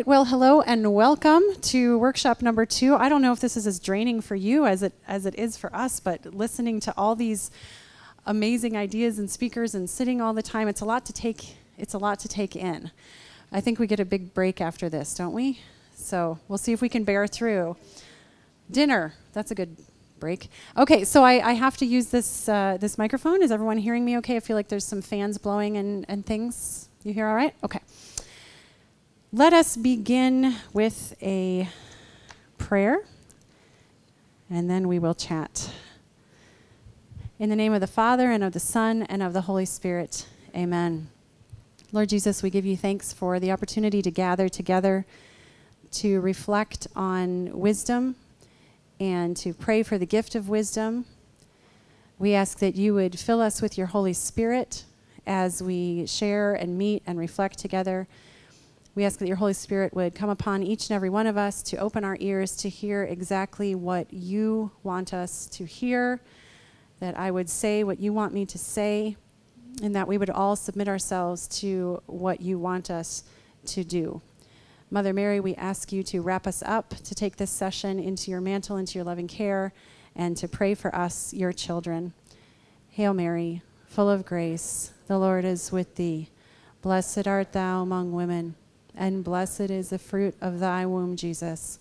right, well, hello and welcome to workshop number two. I don't know if this is as draining for you as it as it is for us, but listening to all these amazing ideas and speakers and sitting all the time, it's a lot to take. It's a lot to take in. I think we get a big break after this, don't we? So we'll see if we can bear through. Dinner. That's a good break. Okay, so I, I have to use this uh, this microphone. Is everyone hearing me? Okay. I feel like there's some fans blowing and and things. You hear all right? Okay. Let us begin with a prayer, and then we will chat. In the name of the Father, and of the Son, and of the Holy Spirit, amen. Lord Jesus, we give you thanks for the opportunity to gather together to reflect on wisdom and to pray for the gift of wisdom. We ask that you would fill us with your Holy Spirit as we share and meet and reflect together. We ask that your Holy Spirit would come upon each and every one of us to open our ears to hear exactly what you want us to hear, that I would say what you want me to say, and that we would all submit ourselves to what you want us to do. Mother Mary, we ask you to wrap us up, to take this session into your mantle, into your loving care, and to pray for us, your children. Hail Mary, full of grace, the Lord is with thee. Blessed art thou among women and blessed is the fruit of thy womb, Jesus.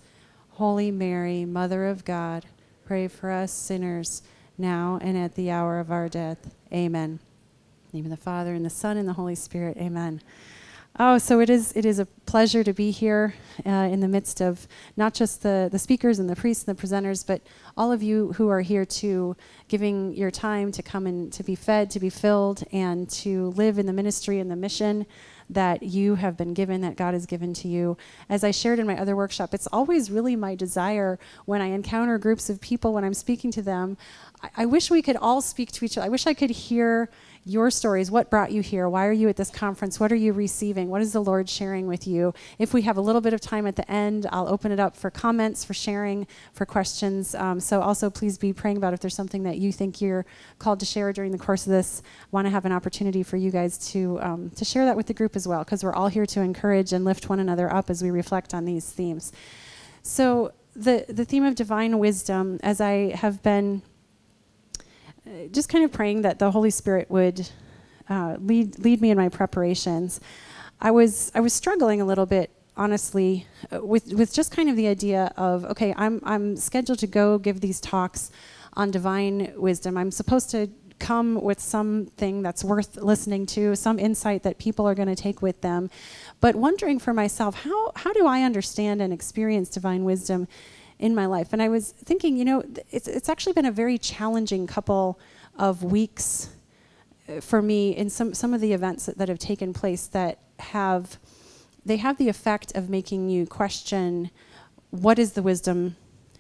Holy Mary, Mother of God, pray for us sinners, now and at the hour of our death. Amen. Name of the Father, and the Son, and the Holy Spirit. Amen. Oh, so it is, it is a pleasure to be here uh, in the midst of not just the, the speakers and the priests and the presenters, but all of you who are here to giving your time to come and to be fed, to be filled, and to live in the ministry and the mission that you have been given, that God has given to you. As I shared in my other workshop, it's always really my desire when I encounter groups of people, when I'm speaking to them, I, I wish we could all speak to each other. I wish I could hear your stories. What brought you here? Why are you at this conference? What are you receiving? What is the Lord sharing with you? If we have a little bit of time at the end, I'll open it up for comments, for sharing, for questions. Um, so also please be praying about if there's something that you think you're called to share during the course of this. Want to have an opportunity for you guys to um, to share that with the group as well, because we're all here to encourage and lift one another up as we reflect on these themes. So the the theme of divine wisdom, as I have been just kind of praying that the Holy Spirit would uh, lead lead me in my preparations. I was I was struggling a little bit, honestly, uh, with with just kind of the idea of okay, I'm I'm scheduled to go give these talks on divine wisdom. I'm supposed to come with something that's worth listening to, some insight that people are going to take with them. But wondering for myself, how how do I understand and experience divine wisdom? In my life. And I was thinking, you know, it's, it's actually been a very challenging couple of weeks uh, for me in some, some of the events that, that have taken place that have, they have the effect of making you question what is the wisdom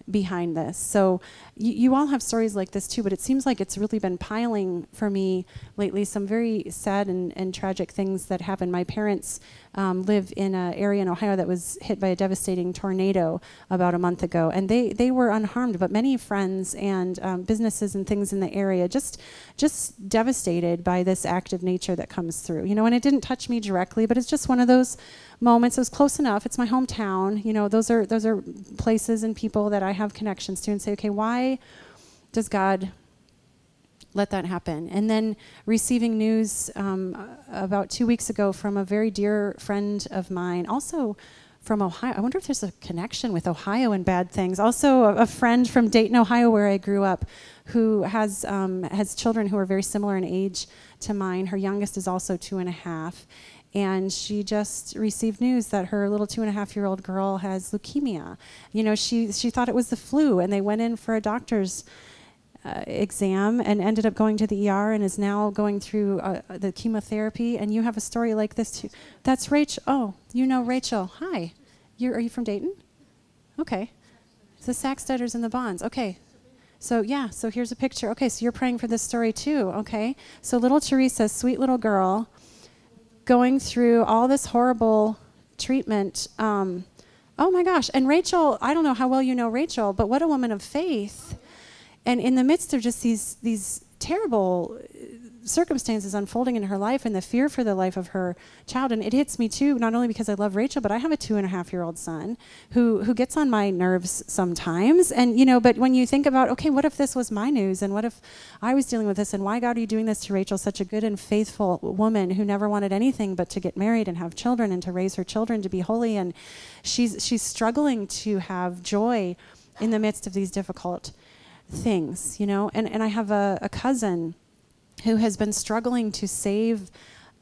behind this. So you, all have stories like this too, but it seems like it's really been piling for me lately. Some very sad and, and tragic things that happened. My parents um, live in an area in Ohio that was hit by a devastating tornado about a month ago, and they, they were unharmed, but many friends and um, businesses and things in the area just just devastated by this act of nature that comes through. You know, and it didn't touch me directly, but it's just one of those moments. It was close enough. It's my hometown. You know, those are those are places and people that I have connections to, and say, okay, why does God let that happen. And then receiving news um, about two weeks ago from a very dear friend of mine, also from Ohio. I wonder if there's a connection with Ohio and bad things. Also, a, a friend from Dayton, Ohio, where I grew up, who has um, has children who are very similar in age to mine. Her youngest is also two and a half. And she just received news that her little two and a half year old girl has leukemia. You know, she she thought it was the flu, and they went in for a doctor's uh, exam and ended up going to the ER and is now going through uh, the chemotherapy. And you have a story like this too. That's Rachel. Oh, you know Rachel. Hi. You're, are you from Dayton? Okay. The Sackstetters and the Bonds. Okay. So, yeah, so here's a picture. Okay, so you're praying for this story too. Okay. So, little Teresa, sweet little girl, going through all this horrible treatment. Um, oh my gosh. And Rachel, I don't know how well you know Rachel, but what a woman of faith and in the midst of just these these terrible circumstances unfolding in her life and the fear for the life of her child. And it hits me too, not only because I love Rachel, but I have a two and a half year old son who, who gets on my nerves sometimes. And, you know, but when you think about, okay, what if this was my news? And what if I was dealing with this? And why, God, are you doing this to Rachel, such a good and faithful woman who never wanted anything but to get married and have children and to raise her children to be holy? And she's, she's struggling to have joy in the midst of these difficult things, you know? And, and I have a, a cousin who has been struggling to save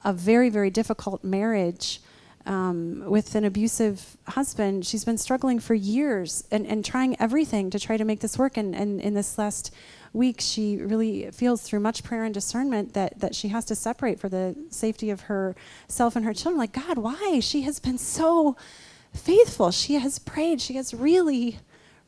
a very, very difficult marriage um, with an abusive husband. She's been struggling for years and, and trying everything to try to make this work. And, and in this last week, she really feels through much prayer and discernment that, that she has to separate for the safety of herself and her children. Like, God, why? She has been so faithful. She has prayed. She has really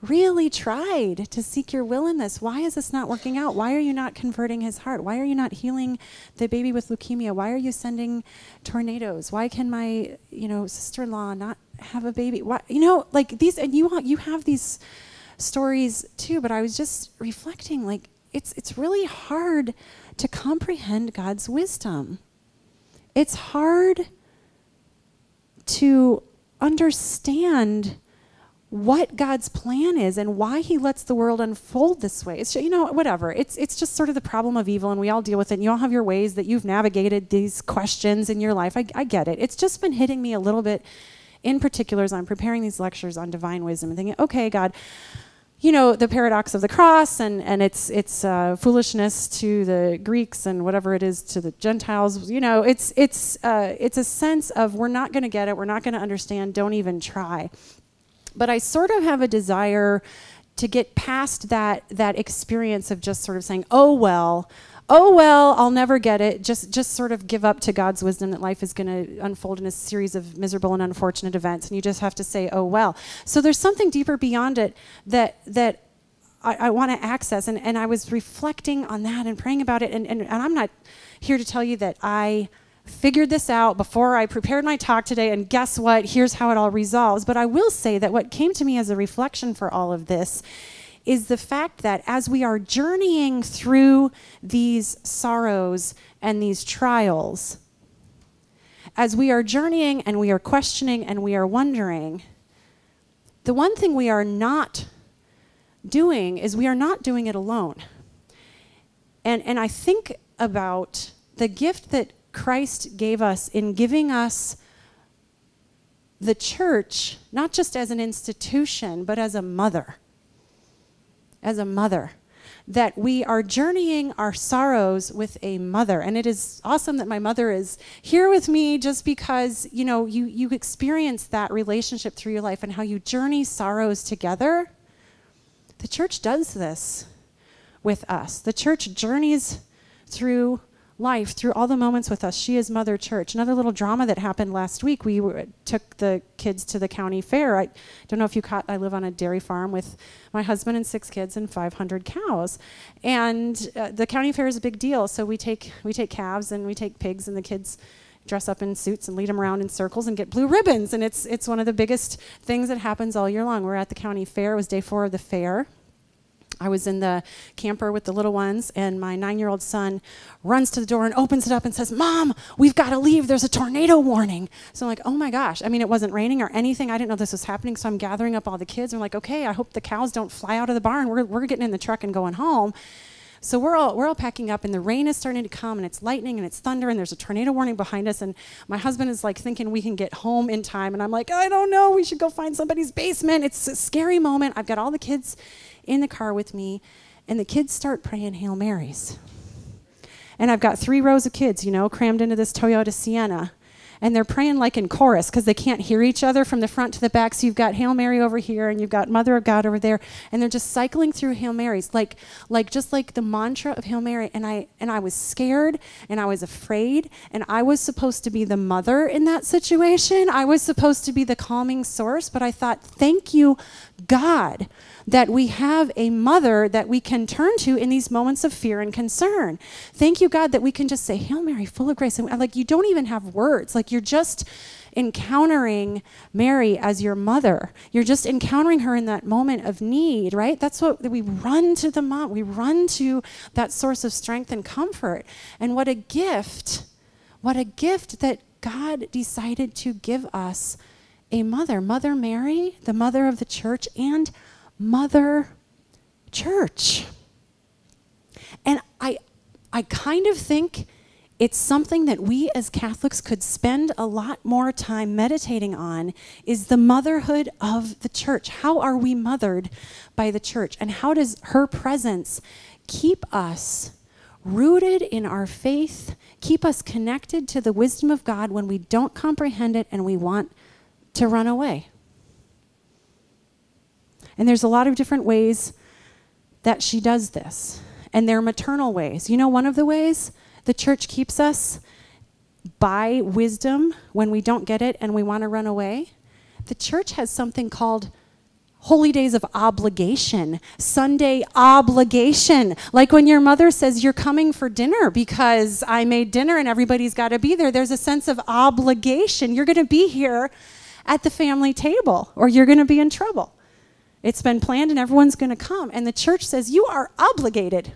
really tried to seek your will in this. Why is this not working out? Why are you not converting his heart? Why are you not healing the baby with leukemia? Why are you sending tornadoes? Why can my, you know, sister-in-law not have a baby? Why, you know, like these and you you have these stories too, but I was just reflecting like it's it's really hard to comprehend God's wisdom. It's hard to understand what God's plan is and why he lets the world unfold this way. It's you know whatever. It's it's just sort of the problem of evil and we all deal with it. And you all have your ways that you've navigated these questions in your life. I, I get it. It's just been hitting me a little bit in particular as I'm preparing these lectures on divine wisdom and thinking, okay, God, you know the paradox of the cross and and it's it's uh, foolishness to the Greeks and whatever it is to the Gentiles. You know, it's it's uh, it's a sense of we're not going to get it, we're not going to understand. Don't even try. But I sort of have a desire to get past that that experience of just sort of saying, "Oh well, oh well, I'll never get it." Just just sort of give up to God's wisdom that life is going to unfold in a series of miserable and unfortunate events, and you just have to say, "Oh well." So there's something deeper beyond it that that I, I want to access, and and I was reflecting on that and praying about it, and and, and I'm not here to tell you that I figured this out before I prepared my talk today, and guess what? Here's how it all resolves. But I will say that what came to me as a reflection for all of this is the fact that as we are journeying through these sorrows and these trials, as we are journeying and we are questioning and we are wondering, the one thing we are not doing is we are not doing it alone. And, and I think about the gift that Christ gave us in giving us the church, not just as an institution, but as a mother. As a mother. That we are journeying our sorrows with a mother. And it is awesome that my mother is here with me just because, you know, you, you experience that relationship through your life and how you journey sorrows together. The church does this with us. The church journeys through life through all the moments with us. She is Mother Church. Another little drama that happened last week. We were, took the kids to the county fair. I don't know if you caught. I live on a dairy farm with my husband and six kids and 500 cows, and uh, the county fair is a big deal. So we take we take calves and we take pigs, and the kids dress up in suits and lead them around in circles and get blue ribbons. And it's it's one of the biggest things that happens all year long. We're at the county fair. It was day four of the fair. I was in the camper with the little ones, and my nine year old son runs to the door and opens it up and says, Mom, we've got to leave. There's a tornado warning. So I'm like, Oh my gosh. I mean, it wasn't raining or anything. I didn't know this was happening. So I'm gathering up all the kids. I'm like, Okay, I hope the cows don't fly out of the barn. We're, we're getting in the truck and going home. So we're all we're all packing up, and the rain is starting to come, and it's lightning and it's thunder, and there's a tornado warning behind us. And my husband is like thinking we can get home in time, and I'm like, I don't know. We should go find somebody's basement. It's a scary moment. I've got all the kids in the car with me, and the kids start praying Hail Marys. And I've got three rows of kids, you know, crammed into this Toyota Sienna and they're praying like in chorus because they can't hear each other from the front to the back. So you've got Hail Mary over here and you've got Mother of God over there, and they're just cycling through Hail Marys, like like just like the mantra of Hail Mary. And I and I was scared and I was afraid, and I was supposed to be the mother in that situation. I was supposed to be the calming source, but I thought, thank you, God that we have a mother that we can turn to in these moments of fear and concern. Thank you, God, that we can just say, Hail Mary, full of grace. And uh, like, you don't even have words. Like, you're just encountering Mary as your mother. You're just encountering her in that moment of need, right? That's what we run to the mom. We run to that source of strength and comfort. And what a gift, what a gift that God decided to give us a mother, Mother Mary, the mother of the church, and Mother Church. And I, I kind of think it's something that we as Catholics could spend a lot more time meditating on is the motherhood of the church. How are we mothered by the church? And how does her presence keep us rooted in our faith, keep us connected to the wisdom of God when we don't comprehend it and we want to run away? And there's a lot of different ways that she does this. And they're maternal ways. You know, one of the ways the church keeps us by wisdom when we don't get it and we want to run away? The church has something called holy days of obligation, Sunday obligation. Like when your mother says, You're coming for dinner because I made dinner and everybody's got to be there, there's a sense of obligation. You're going to be here at the family table or you're going to be in trouble. It's been planned and everyone's going to come. And the church says, You are obligated.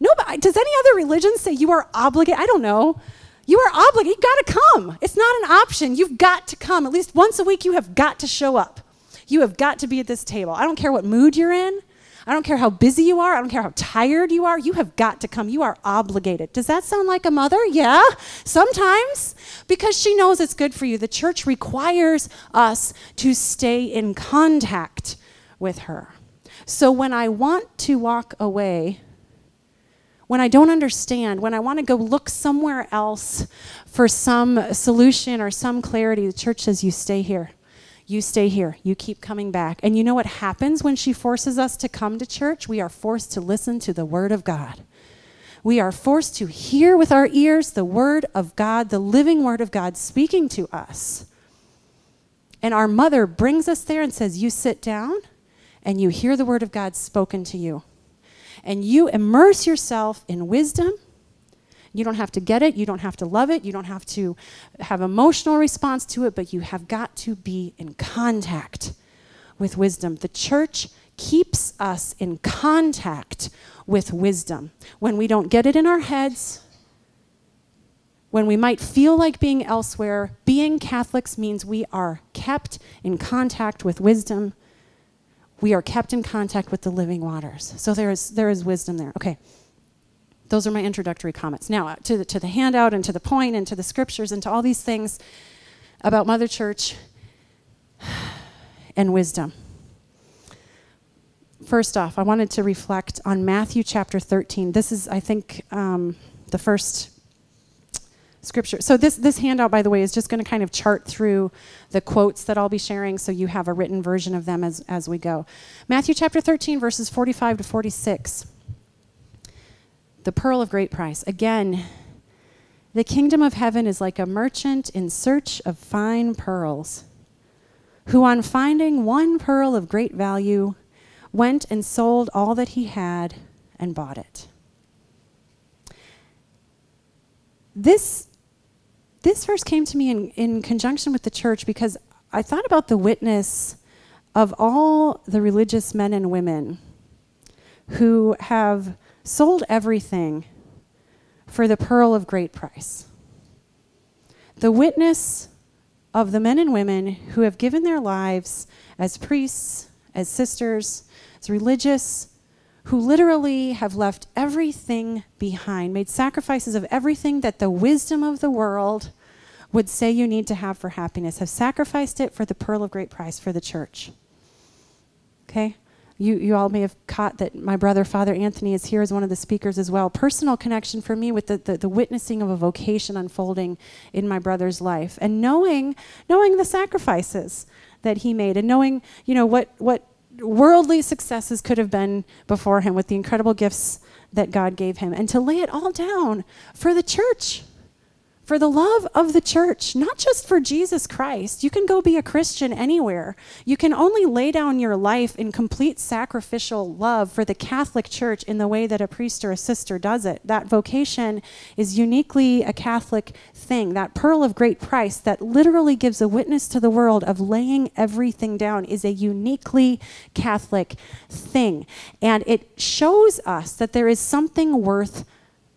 Nobody, does any other religion say you are obligated? I don't know. You are obligated. You've got to come. It's not an option. You've got to come. At least once a week, you have got to show up. You have got to be at this table. I don't care what mood you're in. I don't care how busy you are. I don't care how tired you are. You have got to come. You are obligated. Does that sound like a mother? Yeah, sometimes. Because she knows it's good for you. The church requires us to stay in contact with her. So when I want to walk away, when I don't understand, when I want to go look somewhere else for some solution or some clarity, the church says, You stay here. You stay here. You keep coming back. And you know what happens when she forces us to come to church? We are forced to listen to the Word of God. We are forced to hear with our ears the Word of God, the living Word of God speaking to us. And our mother brings us there and says, You sit down and you hear the word of God spoken to you. And you immerse yourself in wisdom. You don't have to get it, you don't have to love it, you don't have to have emotional response to it, but you have got to be in contact with wisdom. The church keeps us in contact with wisdom. When we don't get it in our heads, when we might feel like being elsewhere, being Catholics means we are kept in contact with wisdom we are kept in contact with the living waters. So there is, there is wisdom there. Okay. Those are my introductory comments. Now, uh, to the, to the handout and to the point and to the scriptures and to all these things about Mother Church and wisdom. First off, I wanted to reflect on Matthew chapter 13. This is, I think, um, the first scripture. So this this handout, by the way, is just going to kind of chart through the quotes that I'll be sharing, so you have a written version of them as as we go. Matthew chapter 13, verses 45 to 46. The pearl of great price. Again, the kingdom of heaven is like a merchant in search of fine pearls, who on finding one pearl of great value, went and sold all that he had and bought it. This this verse came to me in, in conjunction with the church because I thought about the witness of all the religious men and women who have sold everything for the pearl of great price. The witness of the men and women who have given their lives as priests, as sisters, as religious, who literally have left everything behind, made sacrifices of everything that the wisdom of the world would say you need to have for happiness, have sacrificed it for the pearl of great price for the church. Okay? You, you all may have caught that my brother, Father Anthony, is here as one of the speakers as well. Personal connection for me with the, the, the witnessing of a vocation unfolding in my brother's life. And knowing, knowing the sacrifices that he made and knowing, you know, what, what worldly successes could have been before him with the incredible gifts that God gave him, and to lay it all down for the church, for the love of the church, not just for Jesus Christ. You can go be a Christian anywhere. You can only lay down your life in complete sacrificial love for the Catholic Church in the way that a priest or a sister does it. That vocation is uniquely a Catholic thing. That pearl of great price that literally gives a witness to the world of laying everything down is a uniquely Catholic thing. And it shows us that there is something worth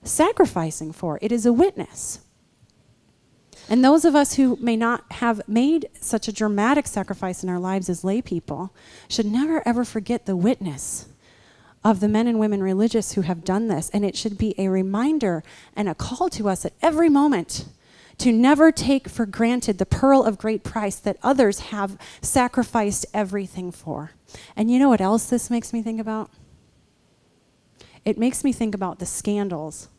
sacrificing for. It is a witness. And those of us who may not have made such a dramatic sacrifice in our lives as lay people should never ever forget the witness of the men and women religious who have done this. And it should be a reminder and a call to us at every moment to never take for granted the pearl of great price that others have sacrificed everything for. And you know what else this makes me think about? It makes me think about the scandals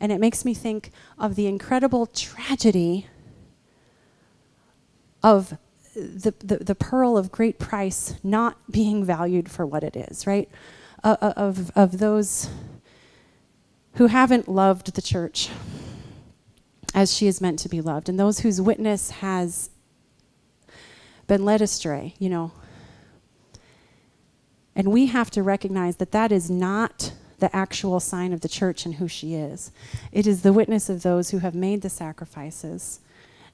and it makes me think of the incredible tragedy of the, the, the, pearl of great price not being valued for what it is, right? Uh, uh, of, of those who haven't loved the church as she is meant to be loved, and those whose witness has been led astray, you know. And we have to recognize that that is not the actual sign of the church and who she is. It is the witness of those who have made the sacrifices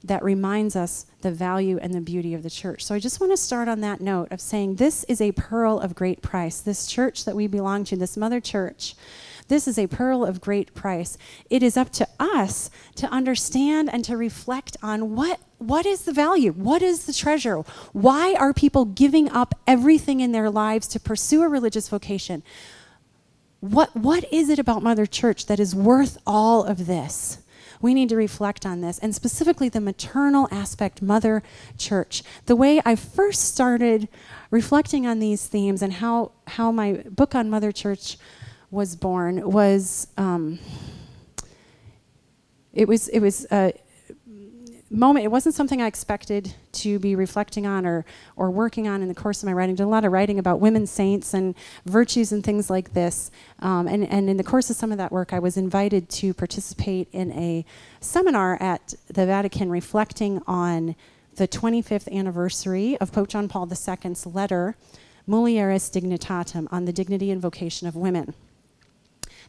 that reminds us the value and the beauty of the church. So I just want to start on that note of saying this is a pearl of great price. This church that we belong to, this mother church, this is a pearl of great price. It is up to us to understand and to reflect on what what is the value? What is the treasure? Why are people giving up everything in their lives to pursue a religious vocation? What, what is it about Mother Church that is worth all of this? We need to reflect on this, and specifically the maternal aspect, Mother Church. The way I first started reflecting on these themes and how, how my book on Mother Church was born was um, it was it was uh, moment, it wasn't something I expected to be reflecting on or, or working on in the course of my writing. I did a lot of writing about women saints and virtues and things like this. Um, and, and in the course of some of that work, I was invited to participate in a seminar at the Vatican reflecting on the 25th anniversary of Pope John Paul II's letter, Mulieris Dignitatem, on the dignity and vocation of women.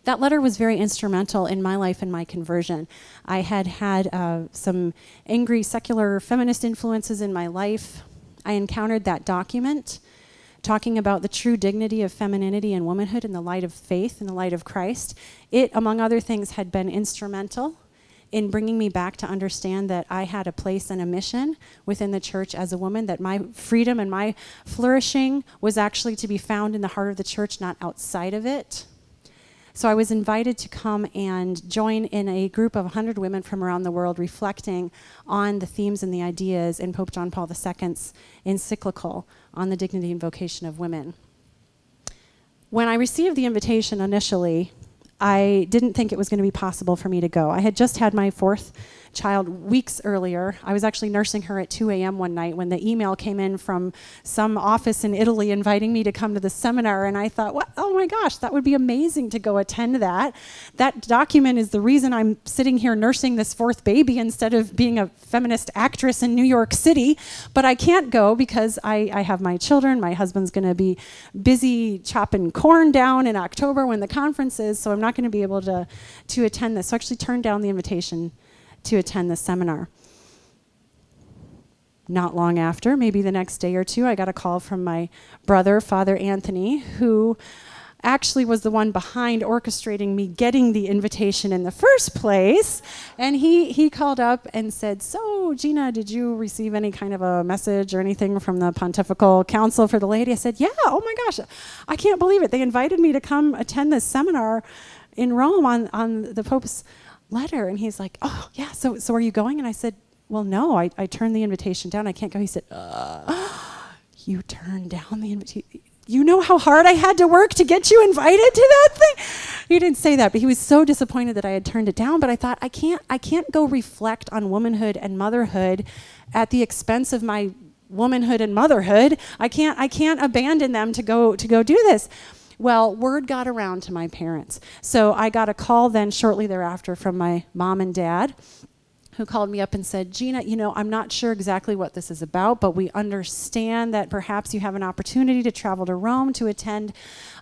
That letter was very instrumental in my life and my conversion. I had had uh, some angry secular feminist influences in my life. I encountered that document talking about the true dignity of femininity and womanhood in the light of faith, in the light of Christ. It, among other things, had been instrumental in bringing me back to understand that I had a place and a mission within the church as a woman, that my freedom and my flourishing was actually to be found in the heart of the church, not outside of it. So I was invited to come and join in a group of 100 women from around the world reflecting on the themes and the ideas in Pope John Paul II's encyclical on the dignity and vocation of women. When I received the invitation initially, I didn't think it was going to be possible for me to go. I had just had my fourth child weeks earlier. I was actually nursing her at 2 a.m. one night when the email came in from some office in Italy inviting me to come to the seminar. And I thought, oh my gosh, that would be amazing to go attend that. That document is the reason I'm sitting here nursing this fourth baby instead of being a feminist actress in New York City. But I can't go because I, I have my children. My husband's going to be busy chopping corn down in October when the conference is. So I'm not going to be able to, to attend this. So I actually turned down the invitation to attend the seminar. Not long after, maybe the next day or two, I got a call from my brother, Father Anthony, who actually was the one behind orchestrating me getting the invitation in the first place. And he, he called up and said, So, Gina, did you receive any kind of a message or anything from the Pontifical Council for the Laity? I said, Yeah, oh my gosh, I can't believe it. They invited me to come attend this seminar in Rome on, on the Pope's letter. And he's like, oh, yeah, so, so are you going? And I said, well, no, I, I turned the invitation down. I can't go. He said, uh, you turned down the invitation. You know how hard I had to work to get you invited to that thing? He didn't say that, but he was so disappointed that I had turned it down. But I thought, I can't, I can't go reflect on womanhood and motherhood at the expense of my womanhood and motherhood. I can't, I can't abandon them to go, to go do this. Well, word got around to my parents. So I got a call then shortly thereafter from my mom and dad who called me up and said, Gina, you know, I'm not sure exactly what this is about, but we understand that perhaps you have an opportunity to travel to Rome to attend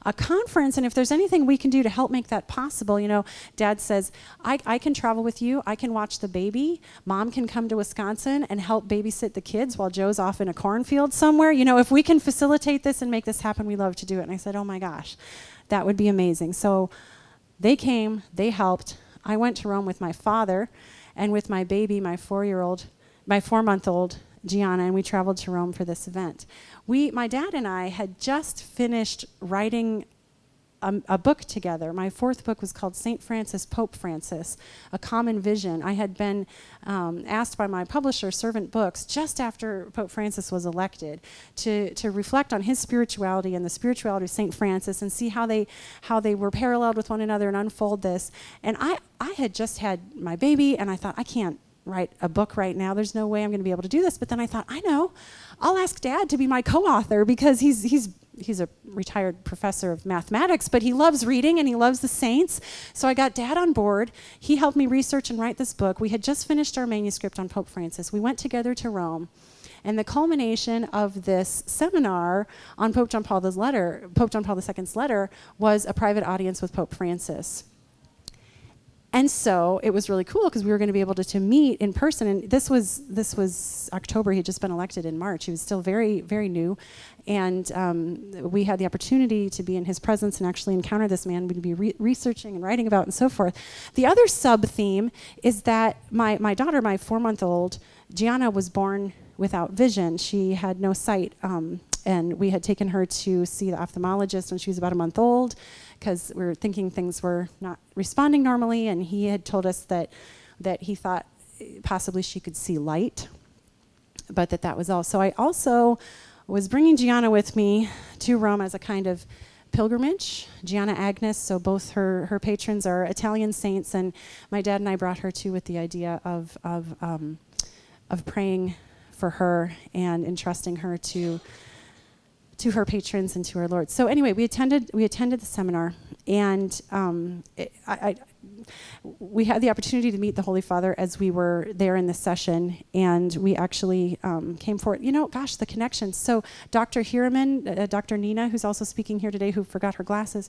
a conference. And if there's anything we can do to help make that possible, you know, dad says, I, I can travel with you. I can watch the baby. Mom can come to Wisconsin and help babysit the kids while Joe's off in a cornfield somewhere. You know, if we can facilitate this and make this happen, we love to do it. And I said, oh my gosh, that would be amazing. So they came, they helped. I went to Rome with my father and with my baby, my four year old, my four month old Gianna, and we traveled to Rome for this event. We, my dad and I had just finished writing a, a, book together. My fourth book was called St. Francis, Pope Francis, A Common Vision. I had been um, asked by my publisher, Servant Books, just after Pope Francis was elected, to, to reflect on his spirituality and the spirituality of St. Francis and see how they, how they were paralleled with one another and unfold this. And I, I had just had my baby, and I thought, I can't write a book right now. There's no way I'm going to be able to do this. But then I thought, I know, I'll ask Dad to be my co-author because he's he's he's a retired professor of mathematics, but he loves reading and he loves the saints. So I got Dad on board. He helped me research and write this book. We had just finished our manuscript on Pope Francis. We went together to Rome. And the culmination of this seminar on Pope John Paul's letter, Pope John Paul II's letter, was a private audience with Pope Francis. And so it was really cool because we were going to be able to, to meet in person. And this was this was October. He had just been elected in March. He was still very very new, and um, we had the opportunity to be in his presence and actually encounter this man. We'd be re- researching and writing about and so forth. The other sub theme is that my my daughter, my four month old Gianna, was born without vision. She had no sight. Um, and we had taken her to see the ophthalmologist when she was about a month old because we were thinking things were not responding normally, and he had told us that that he thought possibly she could see light, but that that was all. So I also was bringing Gianna with me to Rome as a kind of pilgrimage. Gianna Agnes, so both her, her patrons are Italian saints, and my dad and I brought her too with the idea of, of, um, of praying for her and entrusting her to to her patrons and to her lord. So anyway, we attended we attended the seminar, and um, it, I, I, we had the opportunity to meet the Holy Father as we were there in the session, and we actually um, came forward. You know, gosh, the connections. So, Dr. Heereman, uh, Dr. Nina, who's also speaking here today, who forgot her glasses,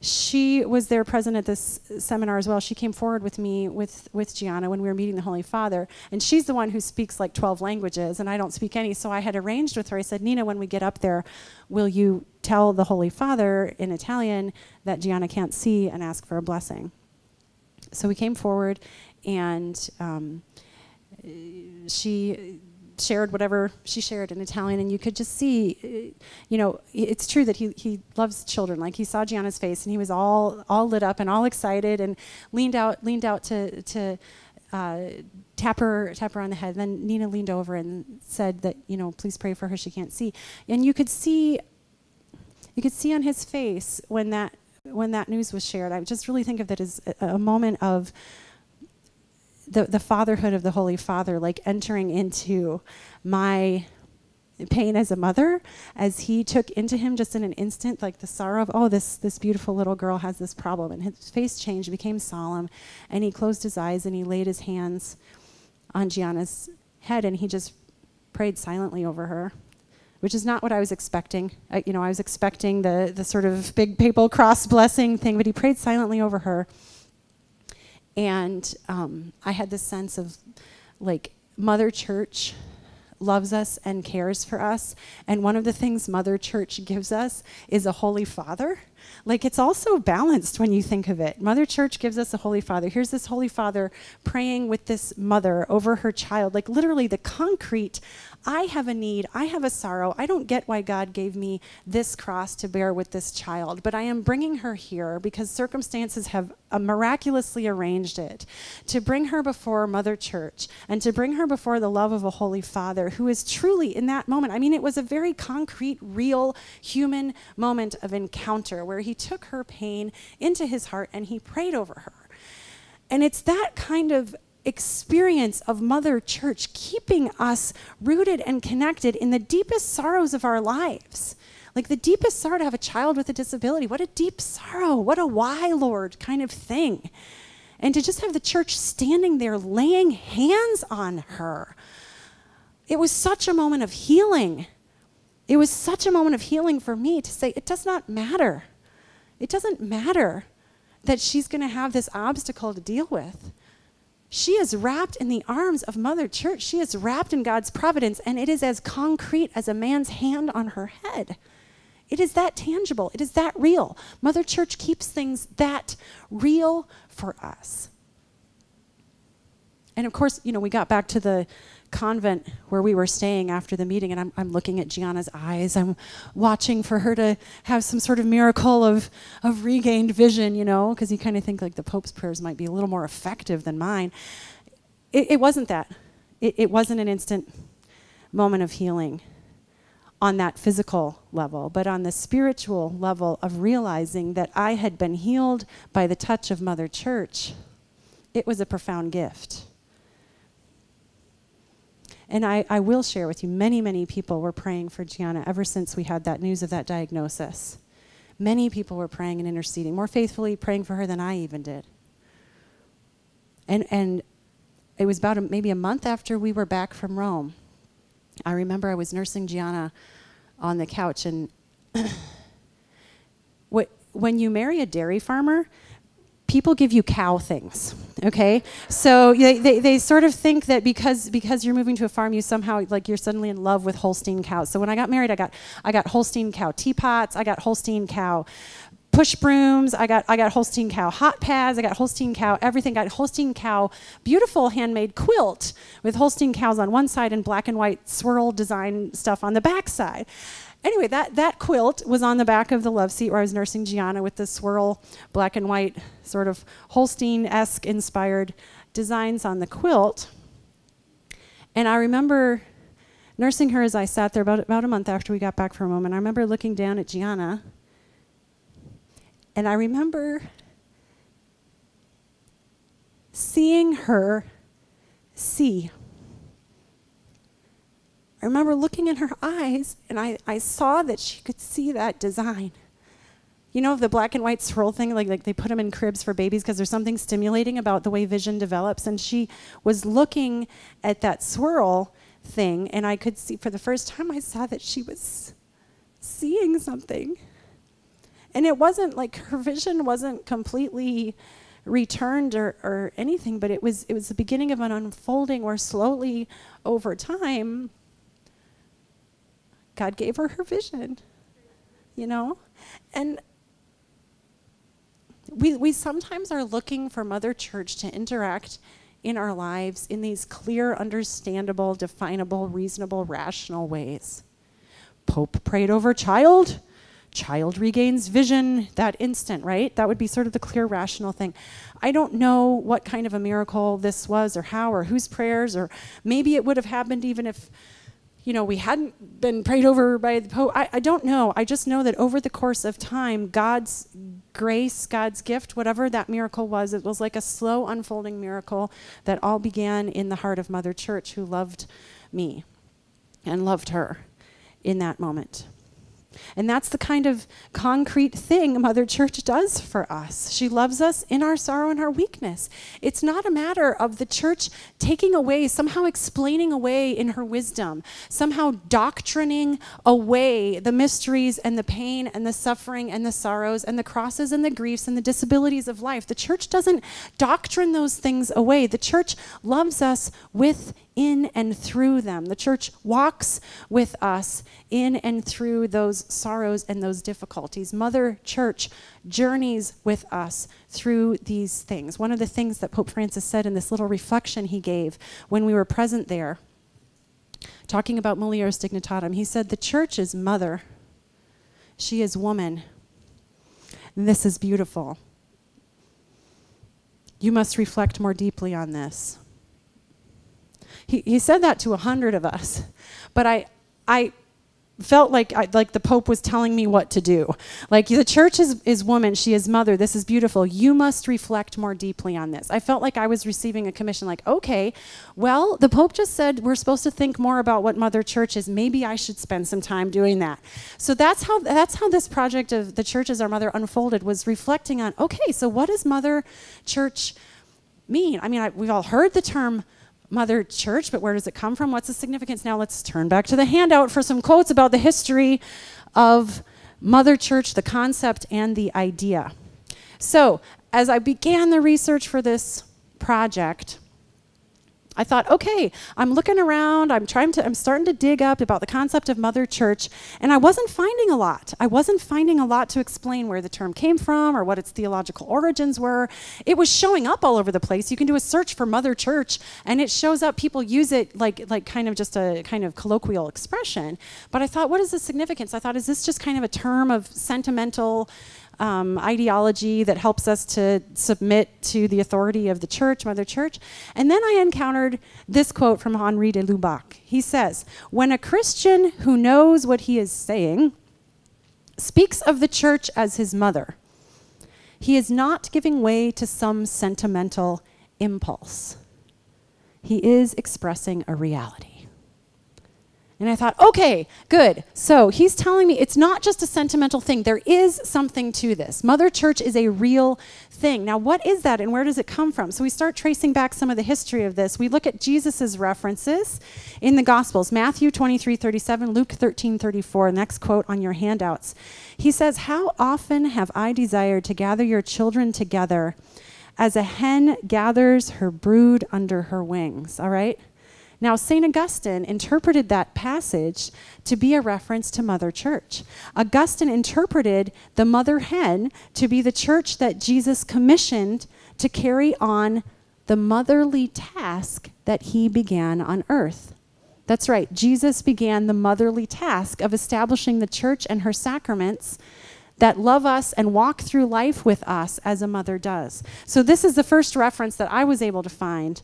she was there present at this seminar as well. She came forward with me with with Gianna when we were meeting the Holy Father, and she's the one who speaks like 12 languages, and I don't speak any. So I had arranged with her. I said, Nina, when we get up there, will you tell the Holy Father in Italian that Gianna can't see and ask for a blessing? So we came forward and um, she shared whatever she shared in Italian, and you could just see, you know, it's true that he, he loves children. Like he saw Gianna's face, and he was all all lit up and all excited, and leaned out leaned out to to uh, tap her tap her on the head. Then Nina leaned over and said that you know, please pray for her. She can't see, and you could see, you could see on his face when that when that news was shared, I just really think of that as a, moment of the, the fatherhood of the Holy Father, like entering into my pain as a mother as he took into him just in an instant like the sorrow of oh this this beautiful little girl has this problem. And his face changed became solemn and he closed his eyes and he laid his hands on gianna's head and he just prayed silently over her which is not what I was expecting. I, you know, I was expecting the, the sort of big papal cross blessing thing, but he prayed silently over her. And um, I had this sense of like Mother Church loves us and cares for us. And one of the things Mother Church gives us is a Holy Father. Like it's also balanced when you think of it. Mother Church gives us a Holy Father. Here's this Holy Father praying with this mother over her child. Like literally the concrete I have a need, I have a sorrow. I don't get why God gave me this cross to bear with this child, but I am bringing her here because circumstances have uh, miraculously arranged it to bring her before Mother Church and to bring her before the love of a Holy Father who is truly in that moment. I mean, it was a very concrete, real, human moment of encounter where he took her pain into his heart and he prayed over her. And it's that kind of experience of Mother Church keeping us rooted and connected in the deepest sorrows of our lives. Like the deepest sorrow to have a child with a disability. What a deep sorrow. What a why, Lord, kind of thing. And to just have the church standing there laying hands on her. It was such a moment of healing. It was such a moment of healing for me to say, it does not matter. It doesn't matter that she's going to have this obstacle to deal with. She is wrapped in the arms of Mother Church. She is wrapped in God's providence, and it is as concrete as a man's hand on her head. It is that tangible. It is that real. Mother Church keeps things that real for us. And of course, you know, we got back to the convent where we were staying after the meeting, and I'm, I'm looking at Gianna's eyes. I'm watching for her to have some sort of miracle of, of regained vision, you know, because you kind of think like the Pope's prayers might be a little more effective than mine. It, it wasn't that. It, it wasn't an instant moment of healing on that physical level, but on the spiritual level of realizing that I had been healed by the touch of Mother Church, it was a profound gift. And I, I will share with you, many, many people were praying for Gianna ever since we had that news of that diagnosis. Many people were praying and interceding, more faithfully praying for her than I even did. And, and it was about a, maybe a month after we were back from Rome. I remember I was nursing Gianna on the couch, and what, when you marry a dairy farmer, people give you cow things okay? So they, they, they, sort of think that because because you're moving to a farm you somehow like you're suddenly in love with holstein cows. So when i got married i got i got holstein cow teapots i got holstein cow push brooms i got i got holstein cow hot pads i got holstein cow everything. Got holstein cow beautiful handmade quilt with holstein cows on one side and black and white swirl design stuff on the back side anyway, that, that quilt was on the back of the love seat where I was nursing Gianna with the swirl black and white, sort of Holstein esque inspired designs on the quilt. And I remember nursing her as I sat there about, about a month after we got back from home. And I remember looking down at Gianna. And I remember seeing her see I remember looking in her eyes and I, I saw that she could see that design. You know, the black and white swirl thing, like, like they put them in cribs for babies because there's something stimulating about the way vision develops. And she was looking at that swirl thing, and I could see for the first time, I saw that she was seeing something. And it wasn't like her vision wasn't completely returned or, or anything, but it was, it was the beginning of an unfolding where slowly over time, God gave her her vision, you know? And we, we sometimes are looking for Mother Church to interact in our lives in these clear, understandable, definable, reasonable, rational ways. Pope prayed over child, child regains vision that instant, right? That would be sort of the clear, rational thing. I don't know what kind of a miracle this was or how or whose prayers, or maybe it would have happened even if you know, we hadn't been prayed over by the Pope. I, I don't know. I just know that over the course of time, God's grace, God's gift, whatever that miracle was, it was like a slow unfolding miracle that all began in the heart of Mother Church, who loved me and loved her in that moment. And that's the kind of concrete thing Mother Church does for us. She loves us in our sorrow and our weakness. It's not a matter of the church taking away, somehow explaining away in her wisdom, somehow doctrining away the mysteries and the pain and the suffering and the sorrows and the crosses and the griefs and the disabilities of life. The church doesn't doctrine those things away. The church loves us with in and through them. The church walks with us in and through those sorrows and those difficulties. Mother Church journeys with us through these things. One of the things that Pope Francis said in this little reflection he gave when we were present there, talking about Mulieris Dignitatem, he said, The church is mother, she is woman. This is beautiful. You must reflect more deeply on this. He, he said that to a hundred of us. But I, I felt like I, like the pope was telling me what to do like the church is, is woman she is mother this is beautiful you must reflect more deeply on this i felt like i was receiving a commission like okay well the pope just said we're supposed to think more about what mother church is maybe i should spend some time doing that so that's how that's how this project of the church as our mother unfolded was reflecting on okay so what does mother church mean? I mean, I, we've all heard the term mother church, but where does it come from? What's the significance? Now let's turn back to the handout for some quotes about the history of mother church, the concept, and the idea. So, as I began the research for this project, I thought, okay, I'm looking around, I'm trying to, I'm starting to dig up about the concept of Mother Church, and I wasn't finding a lot. I wasn't finding a lot to explain where the term came from or what its theological origins were. It was showing up all over the place. You can do a search for Mother Church, and it shows up. People use it like, like kind of just a kind of colloquial expression. But I thought, what is the significance? I thought, is this just kind of a term of sentimental? Um, ideology that helps us to submit to the authority of the church, Mother Church. And then I encountered this quote from Henri de Lubac. He says, When a Christian who knows what he is saying speaks of the church as his mother, he is not giving way to some sentimental impulse. He is expressing a reality. And I thought, okay, good. So he's telling me it's not just a sentimental thing. There is something to this. Mother Church is a real thing. Now, what is that and where does it come from? So we start tracing back some of the history of this. We look at Jesus' references in the Gospels Matthew 23 37, Luke 13 34. Next quote on your handouts. He says, How often have I desired to gather your children together as a hen gathers her brood under her wings? All right? Now, St. Augustine interpreted that passage to be a reference to Mother Church. Augustine interpreted the mother hen to be the church that Jesus commissioned to carry on the motherly task that he began on earth. That's right, Jesus began the motherly task of establishing the church and her sacraments that love us and walk through life with us as a mother does. So, this is the first reference that I was able to find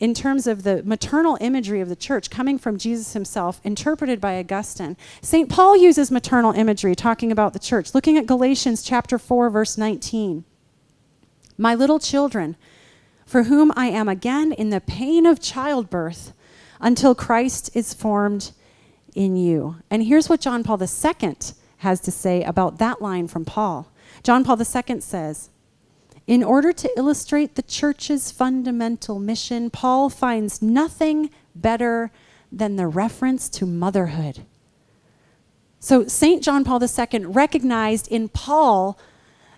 in terms of the maternal imagery of the church coming from Jesus himself, interpreted by Augustine. St. Paul uses maternal imagery talking about the church, looking at Galatians chapter 4 verse 19. My little children, for whom I am again in the pain of childbirth until Christ is formed in you. And here's what John Paul II has to say about that line from Paul. John Paul II says, in order to illustrate the church's fundamental mission, Paul finds nothing better than the reference to motherhood. So, St. John Paul II recognized in Paul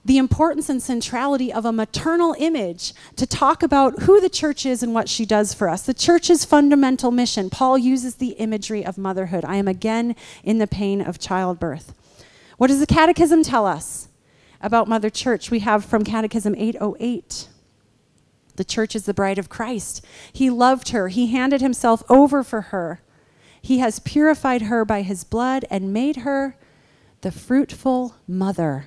the importance and centrality of a maternal image to talk about who the church is and what she does for us. The church's fundamental mission. Paul uses the imagery of motherhood. I am again in the pain of childbirth. What does the Catechism tell us? About Mother Church, we have from Catechism 808. The church is the bride of Christ. He loved her, He handed Himself over for her. He has purified her by His blood and made her the fruitful mother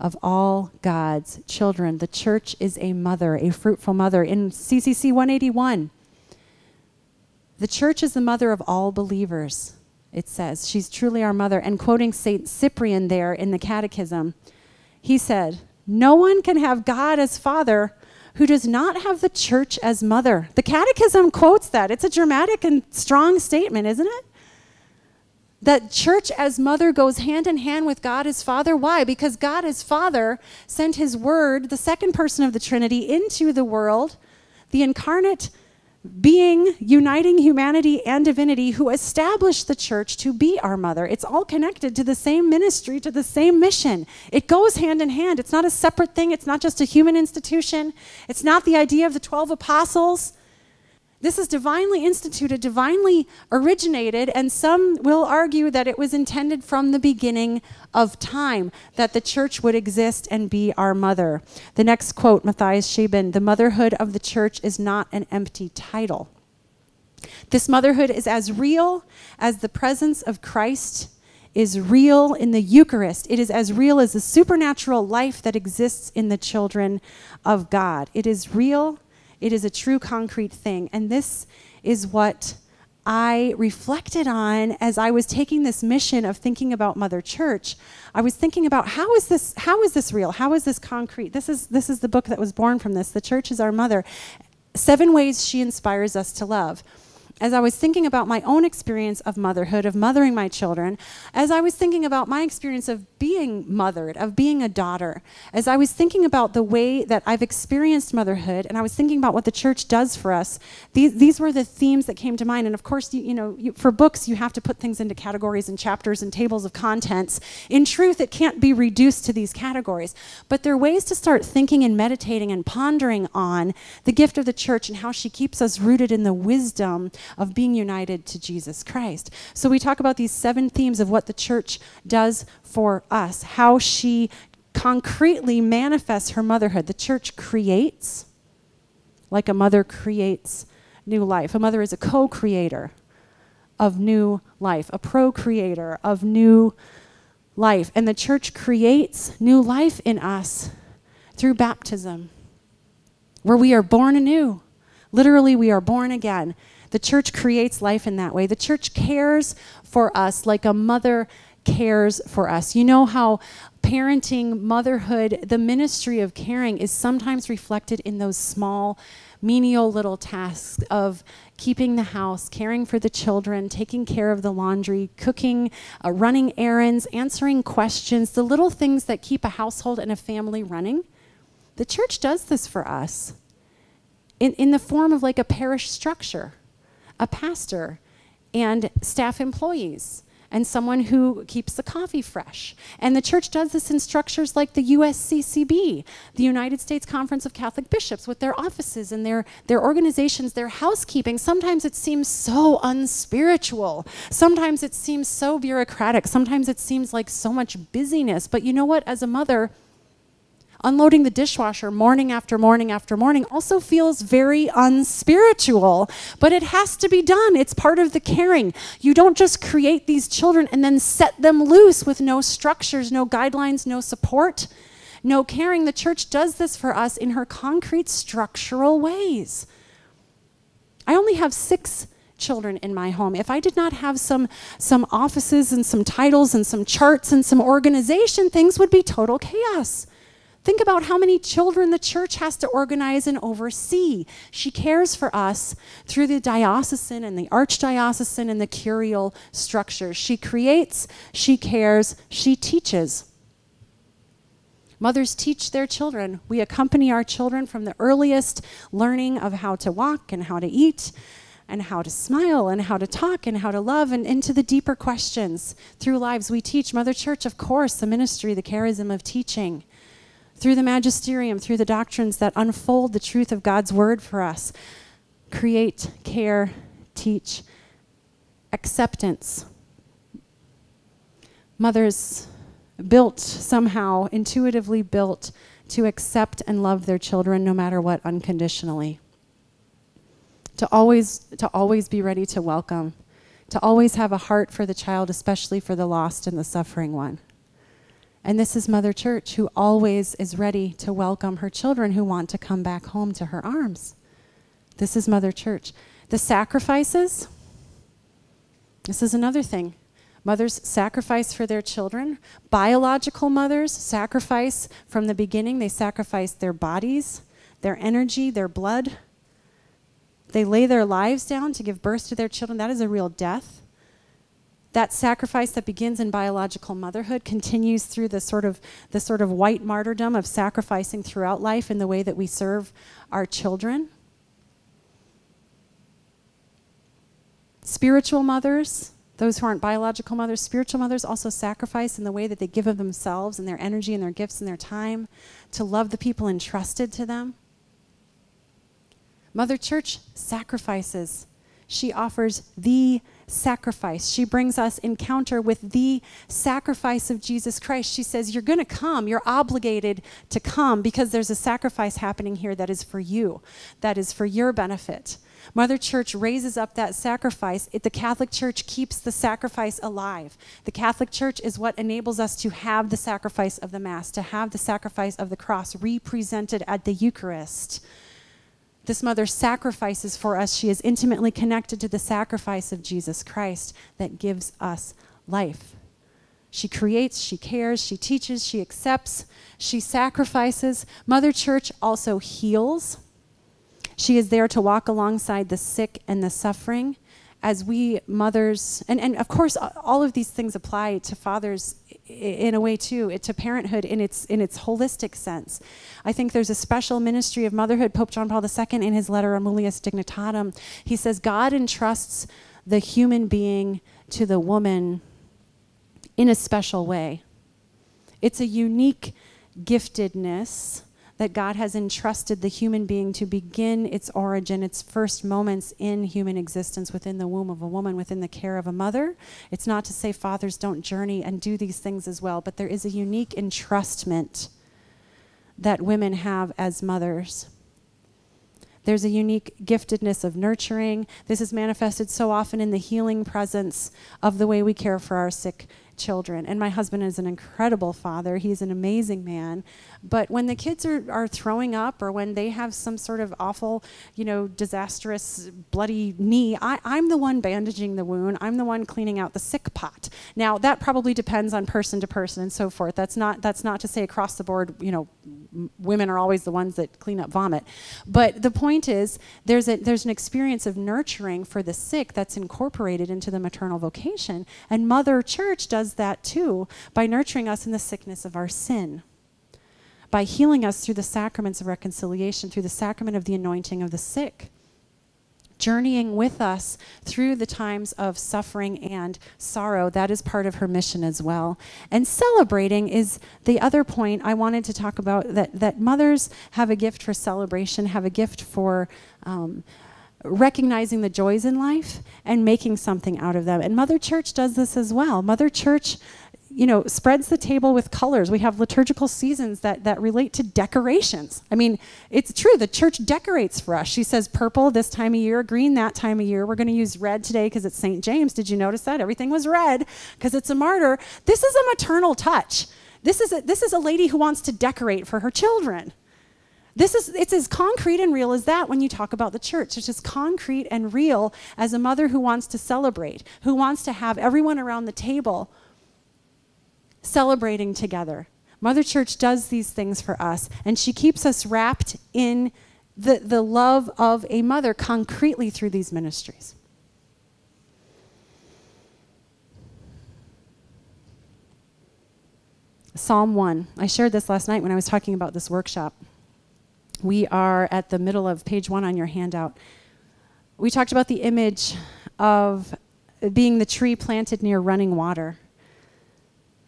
of all God's children. The church is a mother, a fruitful mother. In CCC 181, the church is the mother of all believers, it says. She's truly our mother. And quoting St. Cyprian there in the Catechism, he said, No one can have God as father who does not have the church as mother. The Catechism quotes that. It's a dramatic and strong statement, isn't it? That church as mother goes hand in hand with God as father. Why? Because God as father sent his word, the second person of the Trinity, into the world, the incarnate being uniting humanity and divinity who established the church to be our mother. It's all connected to the same ministry, to the same mission. It goes hand in hand. It's not a separate thing, it's not just a human institution, it's not the idea of the 12 apostles. This is divinely instituted, divinely originated, and some will argue that it was intended from the beginning of time that the church would exist and be our mother. The next quote, Matthias Scheeben The motherhood of the church is not an empty title. This motherhood is as real as the presence of Christ is real in the Eucharist. It is as real as the supernatural life that exists in the children of God. It is real it is a true concrete thing. And this is what I reflected on as I was taking this mission of thinking about Mother Church. I was thinking about how is this how is this real? How is this concrete? This is this is the book that was born from this. The church is our mother. Seven ways she inspires us to love. As I was thinking about my own experience of motherhood, of mothering my children, as I was thinking about my experience of being mothered, of being a daughter. As I was thinking about the way that I've experienced motherhood, and I was thinking about what the church does for us, these, these were the themes that came to mind. And of course, you, you know, you, for books, you have to put things into categories and chapters and tables of contents. In truth, it can't be reduced to these categories. But there are ways to start thinking and meditating and pondering on the gift of the church and how she keeps us rooted in the wisdom of being united to Jesus Christ. So we talk about these seven themes of what the church does for us, how she concretely manifests her motherhood. The church creates, like a mother creates new life. A mother is a co creator of new life, a procreator of new life. And the church creates new life in us through baptism, where we are born anew. Literally, we are born again. The church creates life in that way. The church cares for us like a mother cares for us. You know how parenting, motherhood, the ministry of caring is sometimes reflected in those small, menial little tasks of keeping the house, caring for the children, taking care of the laundry, cooking, uh, running errands, answering questions, the little things that keep a household and a family running. The church does this for us in, in the form of like a parish structure, a pastor, and staff employees and someone who keeps the coffee fresh. And the church does this in structures like the USCCB, the United States Conference of Catholic Bishops, with their offices and their, their organizations, their housekeeping. Sometimes it seems so unspiritual. Sometimes it seems so bureaucratic. Sometimes it seems like so much busyness. But you know what? As a mother, unloading the dishwasher morning after morning after morning also feels very unspiritual, but it has to be done. It's part of the caring. You don't just create these children and then set them loose with no structures, no guidelines, no support, no caring. The church does this for us in her concrete structural ways. I only have six children in my home. If I did not have some some offices and some titles and some charts and some organization, things would be total chaos. Think about how many children the church has to organize and oversee. She cares for us through the diocesan and the archdiocesan and the curial structures. She creates, she cares, she teaches. Mothers teach their children. We accompany our children from the earliest learning of how to walk and how to eat and how to smile and how to talk and how to love and into the deeper questions through lives. We teach Mother Church, of course, the ministry, the charism of teaching through the magisterium, through the doctrines that unfold the truth of God's word for us. Create, care, teach, acceptance. Mothers built somehow, intuitively built to accept and love their children no matter what unconditionally. To always to always be ready to welcome, to always have a heart for the child, especially for the lost and the suffering one. And this is Mother Church, who always is ready to welcome her children who want to come back home to her arms. This is Mother Church. The sacrifices, this is another thing. Mothers sacrifice for their children. Biological mothers sacrifice from the beginning. They sacrifice their bodies, their energy, their blood. They lay their lives down to give birth to their children. That is a real death that sacrifice that begins in biological motherhood continues through the sort of the sort of white martyrdom of sacrificing throughout life in the way that we serve our children. Spiritual mothers, those who aren't biological mothers, spiritual mothers also sacrifice in the way that they give of themselves and their energy and their gifts and their time to love the people entrusted to them. Mother Church sacrifices. She offers the sacrifice. She brings us encounter with the sacrifice of Jesus Christ. She says, You're going to come. You're obligated to come because there's a sacrifice happening here that is for you, that is for your benefit. Mother Church raises up that sacrifice. It, the Catholic Church keeps the sacrifice alive. The Catholic Church is what enables us to have the sacrifice of the Mass, to have the sacrifice of the cross represented at the Eucharist. This mother sacrifices for us. She is intimately connected to the sacrifice of Jesus Christ that gives us life. She creates, she cares, she teaches, she accepts, she sacrifices. Mother Church also heals. She is there to walk alongside the sick and the suffering as we mothers, and, and of course, all of these things apply to fathers in a way too it, to parenthood in its in its holistic sense. I think there's a special ministry of motherhood pope john paul ii in his letter Mulieris Dignitatem he says god entrusts the human being to the woman in a special way. It's a unique giftedness that God has entrusted the human being to begin its origin, its first moments in human existence within the womb of a woman, within the care of a mother. It's not to say fathers don't journey and do these things as well, but there is a unique entrustment that women have as mothers. There's a unique giftedness of nurturing. This is manifested so often in the healing presence of the way we care for our sick children. And my husband is an incredible father. He's an amazing man. But when the kids are, are throwing up or when they have some sort of awful, you know, disastrous, bloody knee, I, I'm the one bandaging the wound. I'm the one cleaning out the sick pot. Now, that probably depends on person to person and so forth. That's not, that's not to say across the board, you know, women are always the ones that clean up vomit. But the point is, there's, a, there's an experience of nurturing for the sick that's incorporated into the maternal vocation. And Mother Church does that too by nurturing us in the sickness of our sin by healing us through the sacraments of reconciliation, through the sacrament of the anointing of the sick. Journeying with us through the times of suffering and sorrow. That is part of her mission as well. And celebrating is the other point I wanted to talk about that, that mothers have a gift for celebration, have a gift for. Um, recognizing the joys in life and making something out of them. And Mother Church does this as well. Mother Church you know, spreads the table with colors. We have liturgical seasons that, that relate to decorations. I mean, it's true, the church decorates for us. She says purple this time of year, green that time of year. We're going to use red today because it's St. James. Did you notice that? Everything was red because it's a martyr. This is a maternal touch. This is a, this is a lady who wants to decorate for her children. This is it's as concrete and real as that when you talk about the church. It's as concrete and real as a mother who wants to celebrate, who wants to have everyone around the table celebrating together. Mother Church does these things for us, and she keeps us wrapped in the, the love of a mother concretely through these ministries. Psalm 1. I shared this last night when I was talking about this workshop. We are at the middle of page one on your handout. We talked about the image of being the tree planted near running water.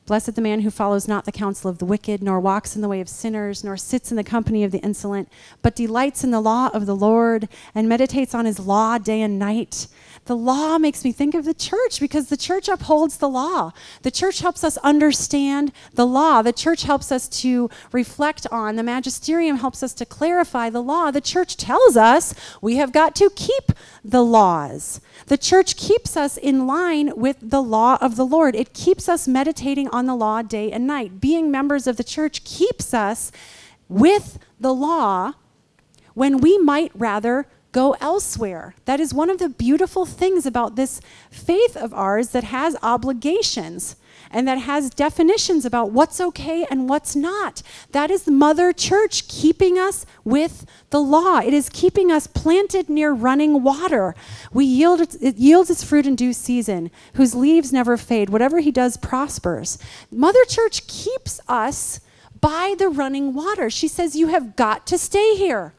Blessed the man who follows not the counsel of the wicked, nor walks in the way of sinners, nor sits in the company of the insolent, but delights in the law of the Lord and meditates on his law day and night. The law makes me think of the church because the church upholds the law. The church helps us understand the law. The church helps us to reflect on. The magisterium helps us to clarify the law. The church tells us we have got to keep the laws. The church keeps us in line with the law of the Lord. It keeps us meditating on the law day and night. Being members of the church keeps us with the law when we might rather go elsewhere. That is one of the beautiful things about this faith of ours that has obligations and that has definitions about what's okay and what's not. That is Mother Church keeping us with the law. It is keeping us planted near running water. We yield it, it yields its fruit in due season, whose leaves never fade. Whatever he does prospers. Mother Church keeps us by the running water. She says, You have got to stay here.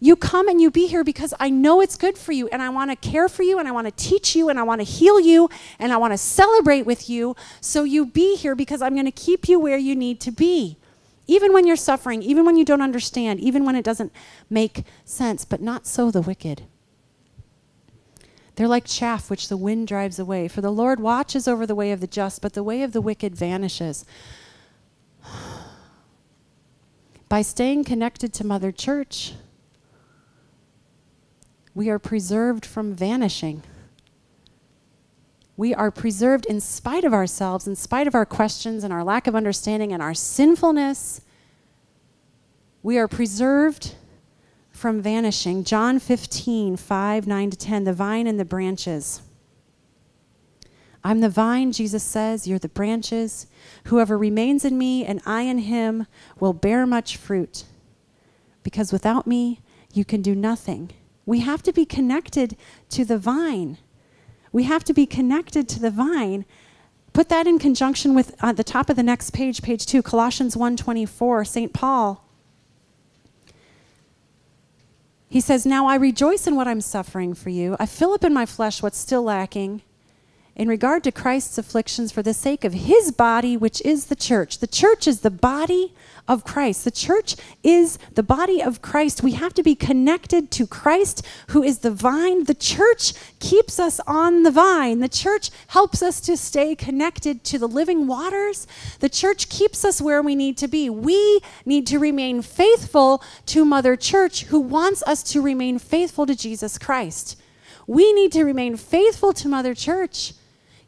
You come and you be here because I know it's good for you and I want to care for you and I want to teach you and I want to heal you and I want to celebrate with you. So you be here because I'm going to keep you where you need to be. Even when you're suffering, even when you don't understand, even when it doesn't make sense, but not so the wicked. They're like chaff which the wind drives away. For the Lord watches over the way of the just, but the way of the wicked vanishes. By staying connected to Mother Church, we are preserved from vanishing. We are preserved in spite of ourselves, in spite of our questions and our lack of understanding and our sinfulness. We are preserved from vanishing. John 15, 5, 9 to 10, the vine and the branches. I'm the vine, Jesus says, you're the branches. Whoever remains in me and I in him will bear much fruit. Because without me, you can do nothing. We have to be connected to the vine. We have to be connected to the vine Put that in conjunction with at the top of the next page, page 2, Colossians 1:24, St. Paul. He says, "Now I rejoice in what I'm suffering for you. I fill up in my flesh what's still lacking." In regard to Christ's afflictions for the sake of his body, which is the church. The church is the body of Christ. The church is the body of Christ. We have to be connected to Christ, who is the vine. The church keeps us on the vine. The church helps us to stay connected to the living waters. The church keeps us where we need to be. We need to remain faithful to Mother Church, who wants us to remain faithful to Jesus Christ. We need to remain faithful to Mother Church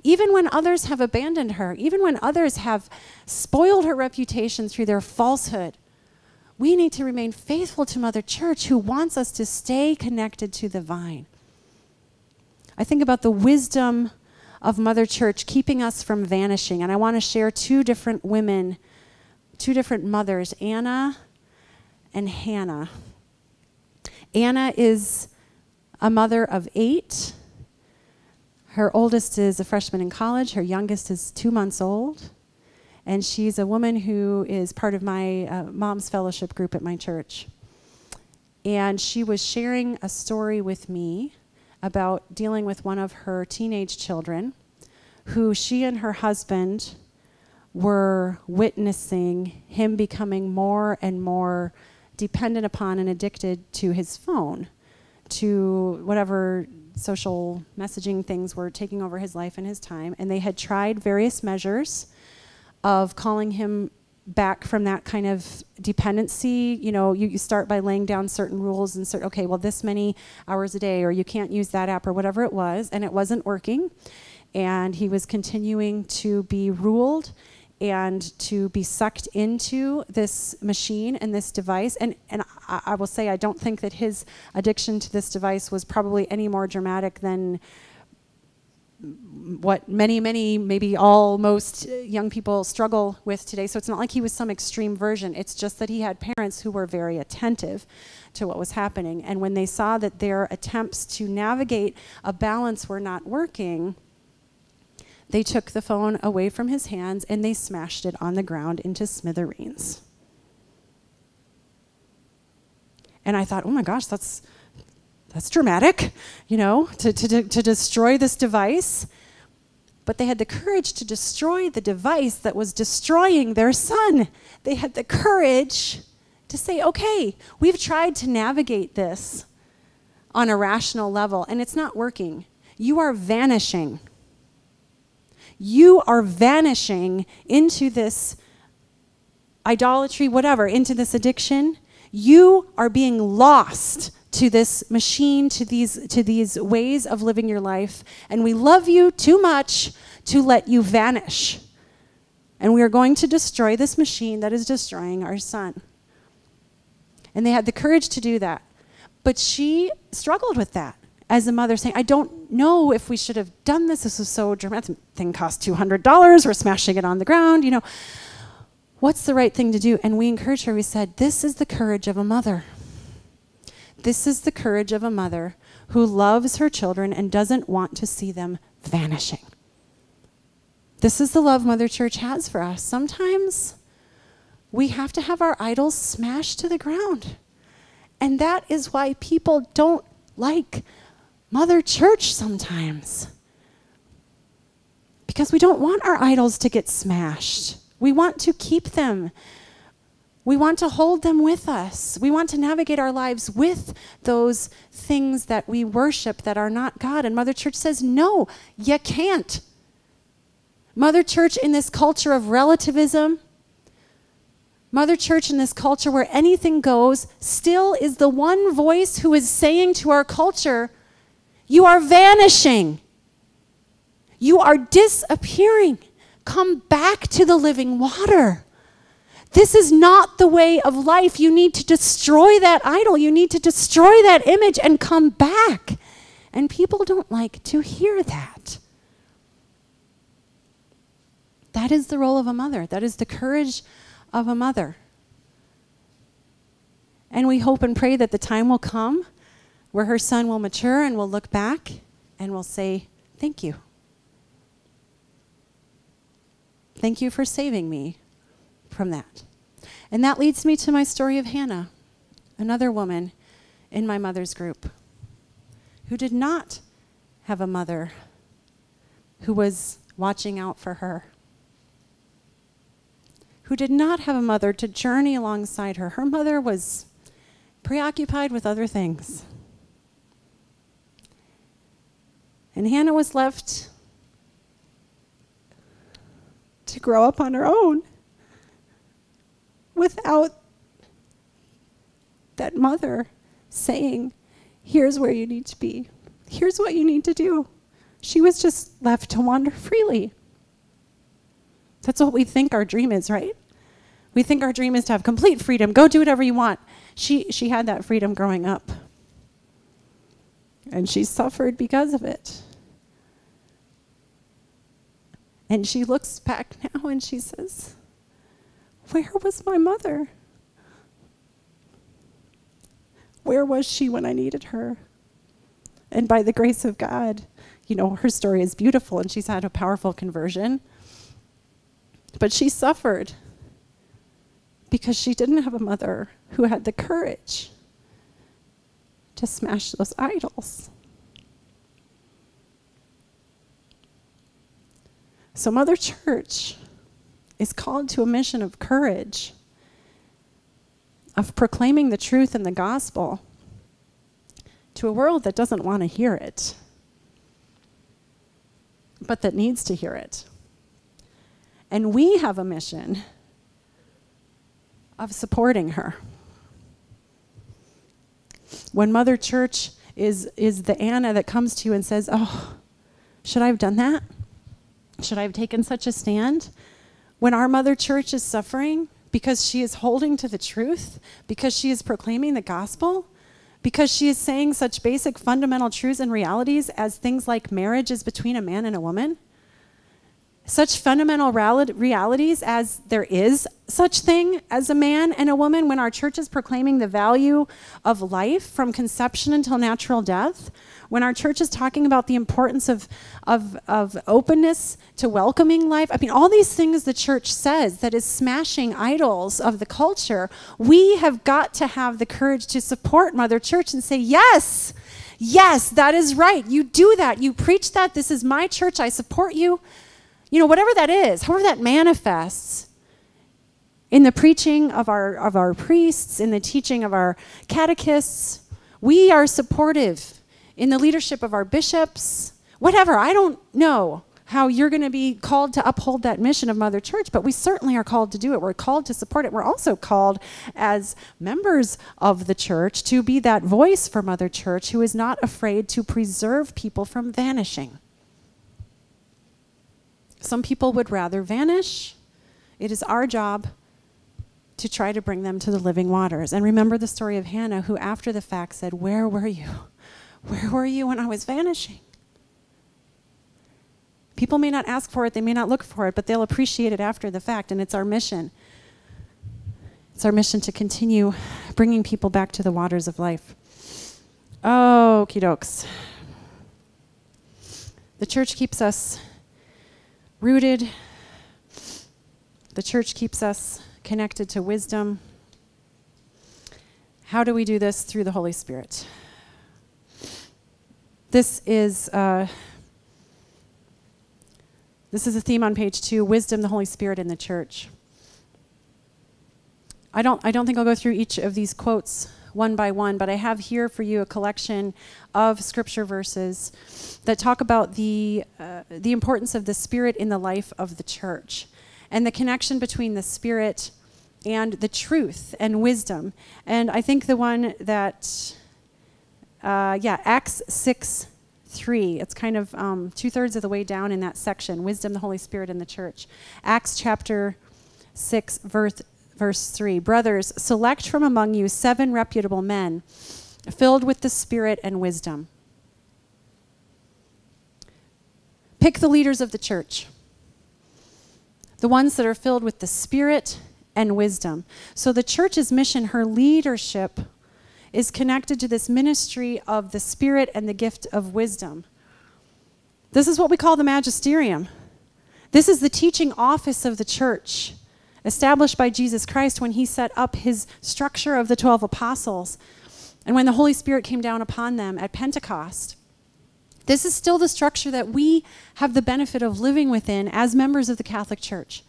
even when others have abandoned her, even when others have spoiled her reputation through their falsehood, we need to remain faithful to Mother Church who wants us to stay connected to the vine. I think about the wisdom of Mother Church keeping us from vanishing, and I want to share two different women, two different mothers, Anna and Hannah. Anna is a mother of eight her oldest is a freshman in college, her youngest is two months old. And she's a woman who is part of my uh, mom's fellowship group at my church. And she was sharing a story with me about dealing with one of her teenage children who she and her husband were witnessing him becoming more and more dependent upon and addicted to his phone, to whatever social messaging things were taking over his life and his time, and they had tried various measures of calling him back from that kind of dependency. You know, you, you start by laying down certain rules and certain, okay, well, this many hours a day, or you can't use that app, or whatever it was, and it wasn't working. And he was continuing to be ruled and to be sucked into this machine and this device. And, and I, I, will say, I don't think that his addiction to this device was probably any more dramatic than what many, many, maybe all, most young people struggle with today. So it's not like he was some extreme version. It's just that he had parents who were very attentive to what was happening. And when they saw that their attempts to navigate a balance were not working, they took the phone away from his hands and they smashed it on the ground into smithereens. And I thought, oh my gosh, that's, that's dramatic, you know, to, to, to destroy this device. But they had the courage to destroy the device that was destroying their son. They had the courage to say, okay, we've tried to navigate this on a rational level, and it's not working. You are vanishing you are vanishing into this idolatry, whatever, into this addiction. You are being lost to this machine, to these, to these ways of living your life. And we love you too much to let you vanish. And we are going to destroy this machine that is destroying our son. And they had the courage to do that. But she struggled with that as a mother saying, I don't know if we should have done this. This was so dramatic. Thing cost $200. We're smashing it on the ground. You know, what's the right thing to do? And we encouraged her. We said, This is the courage of a mother. This is the courage of a mother who loves her children and doesn't want to see them vanishing. This is the love Mother Church has for us. Sometimes we have to have our idols smashed to the ground. And that is why people don't like Mother Church sometimes. Because we don't want our idols to get smashed. We want to keep them. We want to hold them with us. We want to navigate our lives with those things that we worship that are not God. And Mother Church says, no, you can't. Mother Church, in this culture of relativism, Mother Church, in this culture where anything goes, still is the one voice who is saying to our culture, you are vanishing. You are disappearing. Come back to the living water. This is not the way of life. You need to destroy that idol. You need to destroy that image and come back. And people don't like to hear that. That is the role of a mother. That is the courage of a mother. And we hope and pray that the time will come where her son will mature and will look back and will say, Thank you. Thank you for saving me from that. And that leads me to my story of Hannah, another woman in my mother's group who did not have a mother who was watching out for her, who did not have a mother to journey alongside her. Her mother was preoccupied with other things. And Hannah was left to grow up on her own without that mother saying, Here's where you need to be, here's what you need to do. She was just left to wander freely. That's what we think our dream is, right? We think our dream is to have complete freedom. Go do whatever you want. She, she had that freedom growing up. And she suffered because of it. And she looks back now and she says, Where was my mother? Where was she when I needed her? And by the grace of God, you know, her story is beautiful and she's had a powerful conversion. But she suffered because she didn't have a mother who had the courage to smash those idols. So, Mother Church is called to a mission of courage of proclaiming the truth in the gospel to a world that doesn't want to hear it, but that needs to hear it. And we have a mission of supporting her. When Mother Church is, is the Anna that comes to you and says, Oh, should I have done that? Should I have taken such a stand? When our Mother Church is suffering, because she is holding to the truth, because she is proclaiming the gospel, because she is saying such basic fundamental truths and realities as things like marriage is between a man and a woman, such fundamental realities as there is such thing as a man and a woman when our church is proclaiming the value of life from conception until natural death when our church is talking about the importance of, of, of openness to welcoming life i mean all these things the church says that is smashing idols of the culture we have got to have the courage to support mother church and say yes yes that is right. You do that. You preach that. This is my church. I support you. You know, whatever that is, however that manifests in the preaching of our, of our priests, in the teaching of our catechists, we are supportive in the leadership of our bishops, whatever. I don't know how you're going to be called to uphold that mission of Mother Church, but we certainly are called to do it. We're called to support it. We're also called as members of the church to be that voice for Mother Church who is not afraid to preserve people from vanishing. Some people would rather vanish. It is our job to try to bring them to the living waters. And remember the story of Hannah, who after the fact said, Where were you? Where were you when I was vanishing? People may not ask for it, they may not look for it, but they'll appreciate it after the fact, and it's our mission. It's our mission to continue bringing people back to the waters of life. Okie dokes. The church keeps us rooted. The church keeps us connected to wisdom. How do we do this? Through the Holy Spirit. This is uh, this is a theme on page two: wisdom, the Holy Spirit, in the church. I don't I don't think I'll go through each of these quotes one by one, but I have here for you a collection of scripture verses that talk about the, uh, the importance of the Spirit in the life of the church and the connection between the Spirit and the truth and wisdom. And I think the one that, uh, yeah, Acts 6 3. It's kind of um, two thirds of the way down in that section Wisdom, the Holy Spirit, and the church. Acts chapter 6, verse, verse 3 Brothers, select from among you seven reputable men, filled with the Spirit and wisdom. Pick the leaders of the church, the ones that are filled with the Spirit and wisdom. So the church's mission, her leadership, is connected to this ministry of the Spirit and the gift of wisdom. This is what we call the magisterium. This is the teaching office of the church, established by Jesus Christ when he set up his structure of the 12 apostles and when the Holy Spirit came down upon them at Pentecost. This is still the structure that we have the benefit of living within as members of the Catholic Church.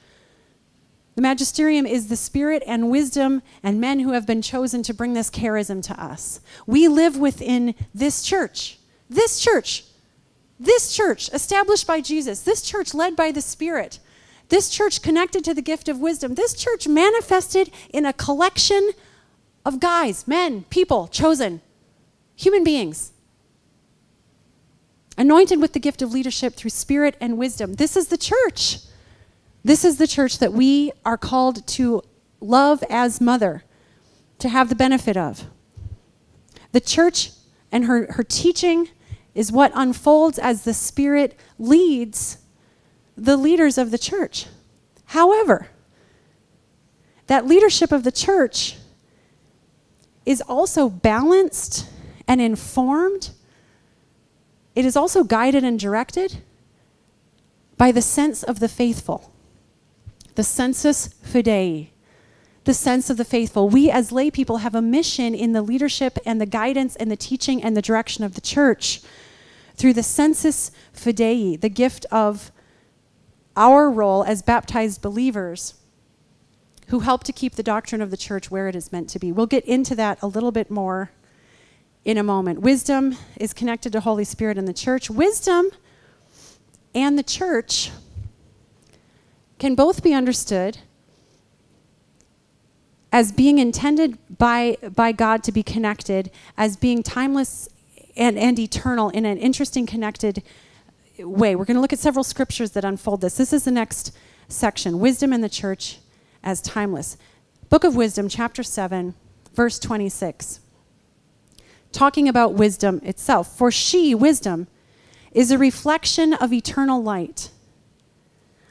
The magisterium is the spirit and wisdom and men who have been chosen to bring this charism to us. We live within this church. This church. This church established by Jesus. This church led by the Spirit. This church connected to the gift of wisdom. This church manifested in a collection of guys, men, people, chosen, human beings anointed with the gift of leadership through spirit and wisdom. This is the church. This is the church that we are called to love as mother, to have the benefit of. The church and her, her teaching is what unfolds as the Spirit leads the leaders of the church. However, that leadership of the church is also balanced and informed it is also guided and directed by the sense of the faithful, the sensus fidei, the sense of the faithful. We as lay people have a mission in the leadership and the guidance and the teaching and the direction of the church through the sensus fidei, the gift of our role as baptized believers who help to keep the doctrine of the church where it is meant to be. We'll get into that a little bit more in a moment. Wisdom is connected to Holy Spirit and the church. Wisdom and the church can both be understood as being intended by, by God to be connected, as being timeless and, and eternal in an interesting, connected way. We're going to look at several scriptures that unfold this. This is the next section Wisdom in the church as timeless. Book of Wisdom, chapter 7, verse 26 talking about wisdom itself. For she, wisdom, is a reflection of eternal light,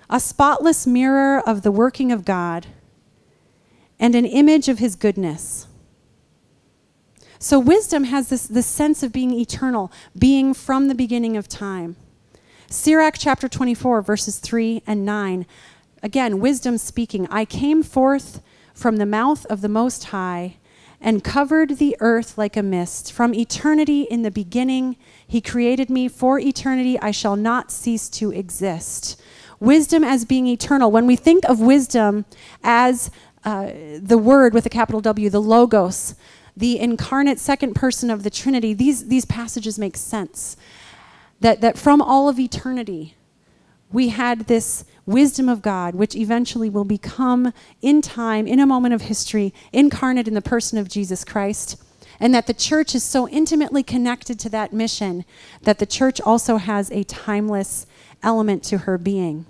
a spotless mirror of the working of God, and an image of his goodness. So, wisdom has this, this sense of being eternal, being from the beginning of time. Sirach chapter 24, verses 3 and 9. Again, wisdom speaking I came forth from the mouth of the Most High and covered the earth like a mist. From eternity in the beginning, he created me. For eternity, I shall not cease to exist. Wisdom as being eternal. When we think of wisdom as uh, the word with a capital W, the Logos, the incarnate second person of the Trinity, these, these passages make sense. That, that from all of eternity, we had this wisdom of God, which eventually will become in time, in a moment of history, incarnate in the person of Jesus Christ. And that the church is so intimately connected to that mission that the church also has a timeless element to her being.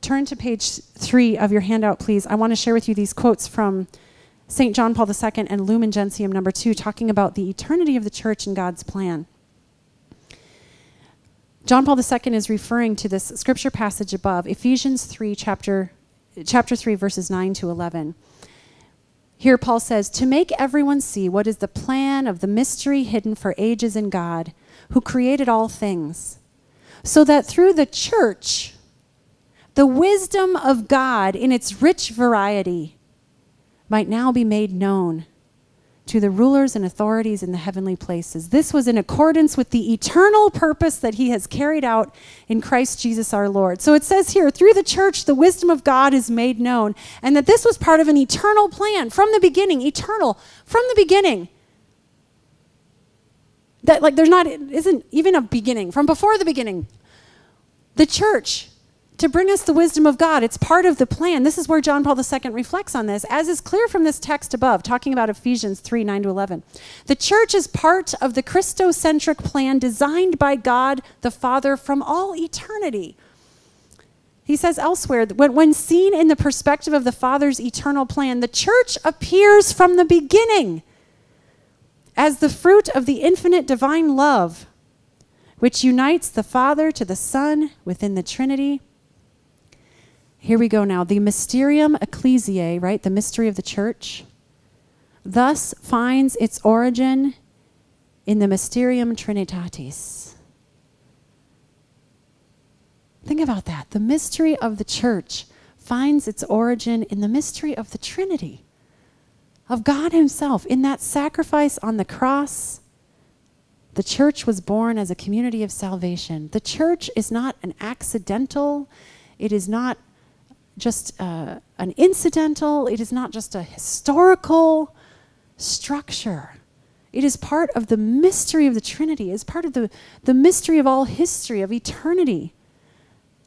Turn to page three of your handout, please. I want to share with you these quotes from St. John Paul II and Lumen Gentium number two, talking about the eternity of the church and God's plan. John Paul II is referring to this scripture passage above, Ephesians 3, chapter, chapter 3, verses 9 to 11. Here, Paul says, To make everyone see what is the plan of the mystery hidden for ages in God, who created all things, so that through the church, the wisdom of God in its rich variety might now be made known to the rulers and authorities in the heavenly places. This was in accordance with the eternal purpose that he has carried out in Christ Jesus our Lord. So it says here, through the church, the wisdom of God is made known, and that this was part of an eternal plan from the beginning, eternal, from the beginning. That, like, there's not, isn't even a beginning, from before the beginning. The church to bring us the wisdom of God. It's part of the plan. This is where John Paul II reflects on this, as is clear from this text above, talking about Ephesians 3 9 to 11. The church is part of the Christocentric plan designed by God the Father from all eternity. He says elsewhere that when, when seen in the perspective of the Father's eternal plan, the church appears from the beginning as the fruit of the infinite divine love, which unites the Father to the Son within the Trinity here we go now. The Mysterium Ecclesiae, right? The mystery of the church, thus finds its origin in the Mysterium Trinitatis. Think about that. The mystery of the church finds its origin in the mystery of the Trinity, of God Himself. In that sacrifice on the cross, the church was born as a community of salvation. The church is not an accidental, it is not just uh, an incidental, it is not just a historical structure. It is part of the mystery of the Trinity, it is part of the, the mystery of all history, of eternity.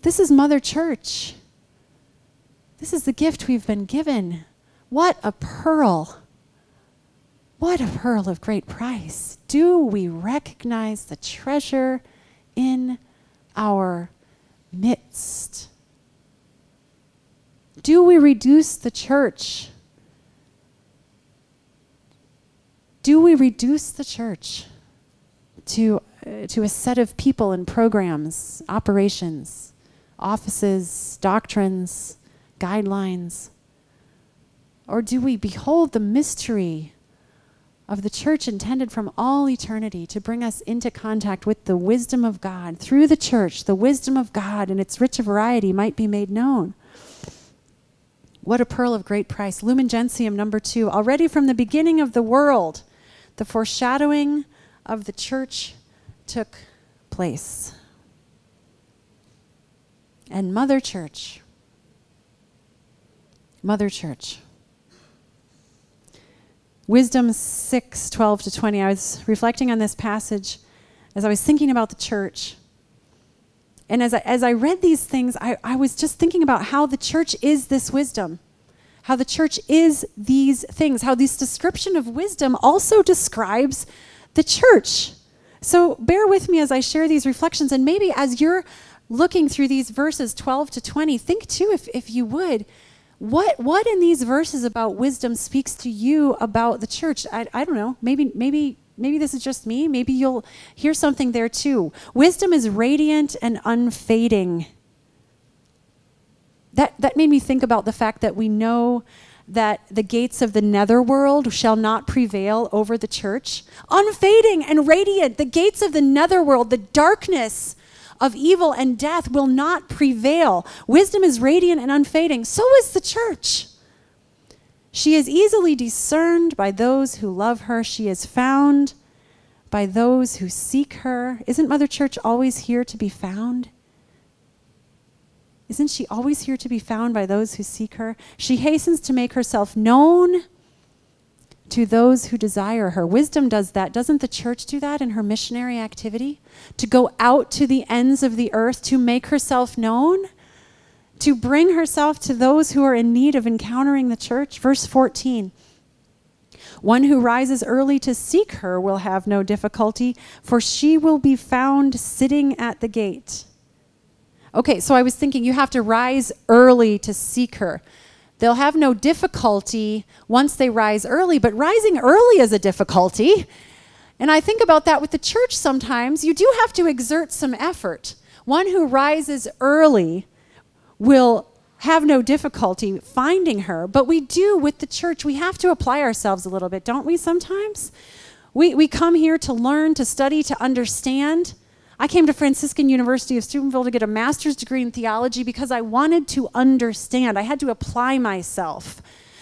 This is Mother Church. This is the gift we've been given. What a pearl! What a pearl of great price. Do we recognize the treasure in our midst? Do we reduce the church? Do we reduce the church to, uh, to a set of people and programs, operations, offices, doctrines, guidelines? Or do we behold the mystery of the church intended from all eternity to bring us into contact with the wisdom of God. Through the church, the wisdom of God in its rich variety might be made known. What a pearl of great price. Lumen Gentium, number two. Already from the beginning of the world, the foreshadowing of the church took place. And Mother Church, Mother Church, Wisdom 6 12 to 20. I was reflecting on this passage as I was thinking about the church. And as I, as I read these things, I, I was just thinking about how the church is this wisdom, how the church is these things, how this description of wisdom also describes the church. So bear with me as I share these reflections. And maybe as you're looking through these verses 12 to 20, think too, if, if you would, what what in these verses about wisdom speaks to you about the church? I, I don't know. Maybe maybe maybe this is just me. Maybe you'll hear something there too. Wisdom is radiant and unfading. That that made me think about the fact that we know that the gates of the netherworld shall not prevail over the church. Unfading and radiant, the gates of the netherworld, the darkness of evil and death will not prevail. Wisdom is radiant and unfading. So is the church. She is easily discerned by those who love her. She is found by those who seek her. Isn't Mother Church always here to be found? Isn't she always here to be found by those who seek her? She hastens to make herself known to those who desire her. Wisdom does that. Doesn't the church do that in her missionary activity? To go out to the ends of the earth to make herself known? To bring herself to those who are in need of encountering the church? Verse 14. One who rises early to seek her will have no difficulty, for she will be found sitting at the gate. Okay, so I was thinking you have to rise early to seek her. They'll have no difficulty once they rise early, but rising early is a difficulty. And I think about that with the church sometimes. You do have to exert some effort. One who rises early will have no difficulty finding her, but we do with the church. We have to apply ourselves a little bit, don't we, sometimes? We, we come here to learn, to study, to understand. I came to Franciscan University of Steubenville to get a master's degree in theology because I wanted to understand. I had to apply myself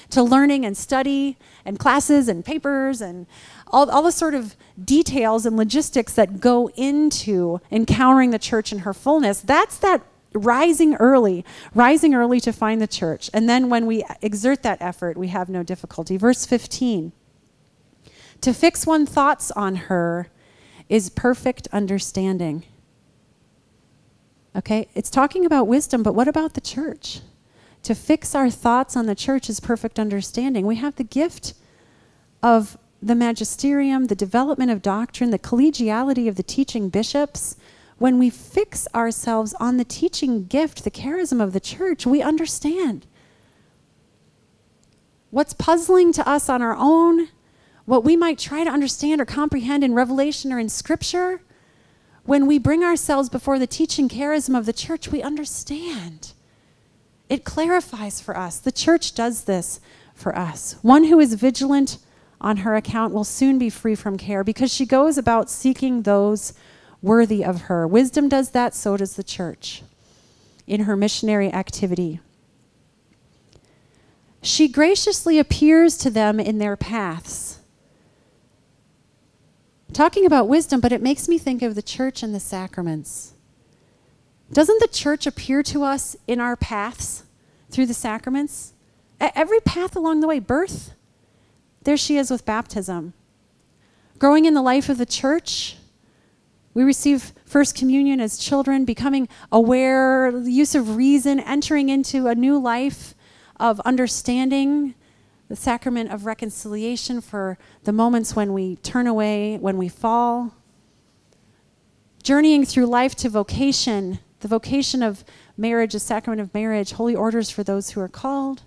to learning and study and classes and papers and all, all the sort of details and logistics that go into encountering the church in her fullness. That's that rising early, rising early to find the church. And then when we exert that effort, we have no difficulty. Verse 15 To fix one's thoughts on her is perfect understanding. Okay, it's talking about wisdom, but what about the church? To fix our thoughts on the church is perfect understanding. We have the gift of the magisterium, the development of doctrine, the collegiality of the teaching bishops. When we fix ourselves on the teaching gift, the charism of the church, we understand. What's puzzling to us on our own what we might try to understand or comprehend in Revelation or in Scripture, when we bring ourselves before the teaching charism of the church, we understand. It clarifies for us. The church does this for us. One who is vigilant on her account will soon be free from care because she goes about seeking those worthy of her. Wisdom does that, so does the church. in her missionary activity. She graciously appears to them in their paths. Talking about wisdom, but it makes me think of the church and the sacraments. Doesn't the church appear to us in our paths through the sacraments? Every path along the way, birth, there she is with baptism. Growing in the life of the church, we receive First Communion as children, becoming aware, use of reason, entering into a new life of understanding, the sacrament of reconciliation for the moments when we turn away, when we fall. Journeying through life to vocation, the vocation of marriage, the sacrament of marriage, holy orders for those who are called.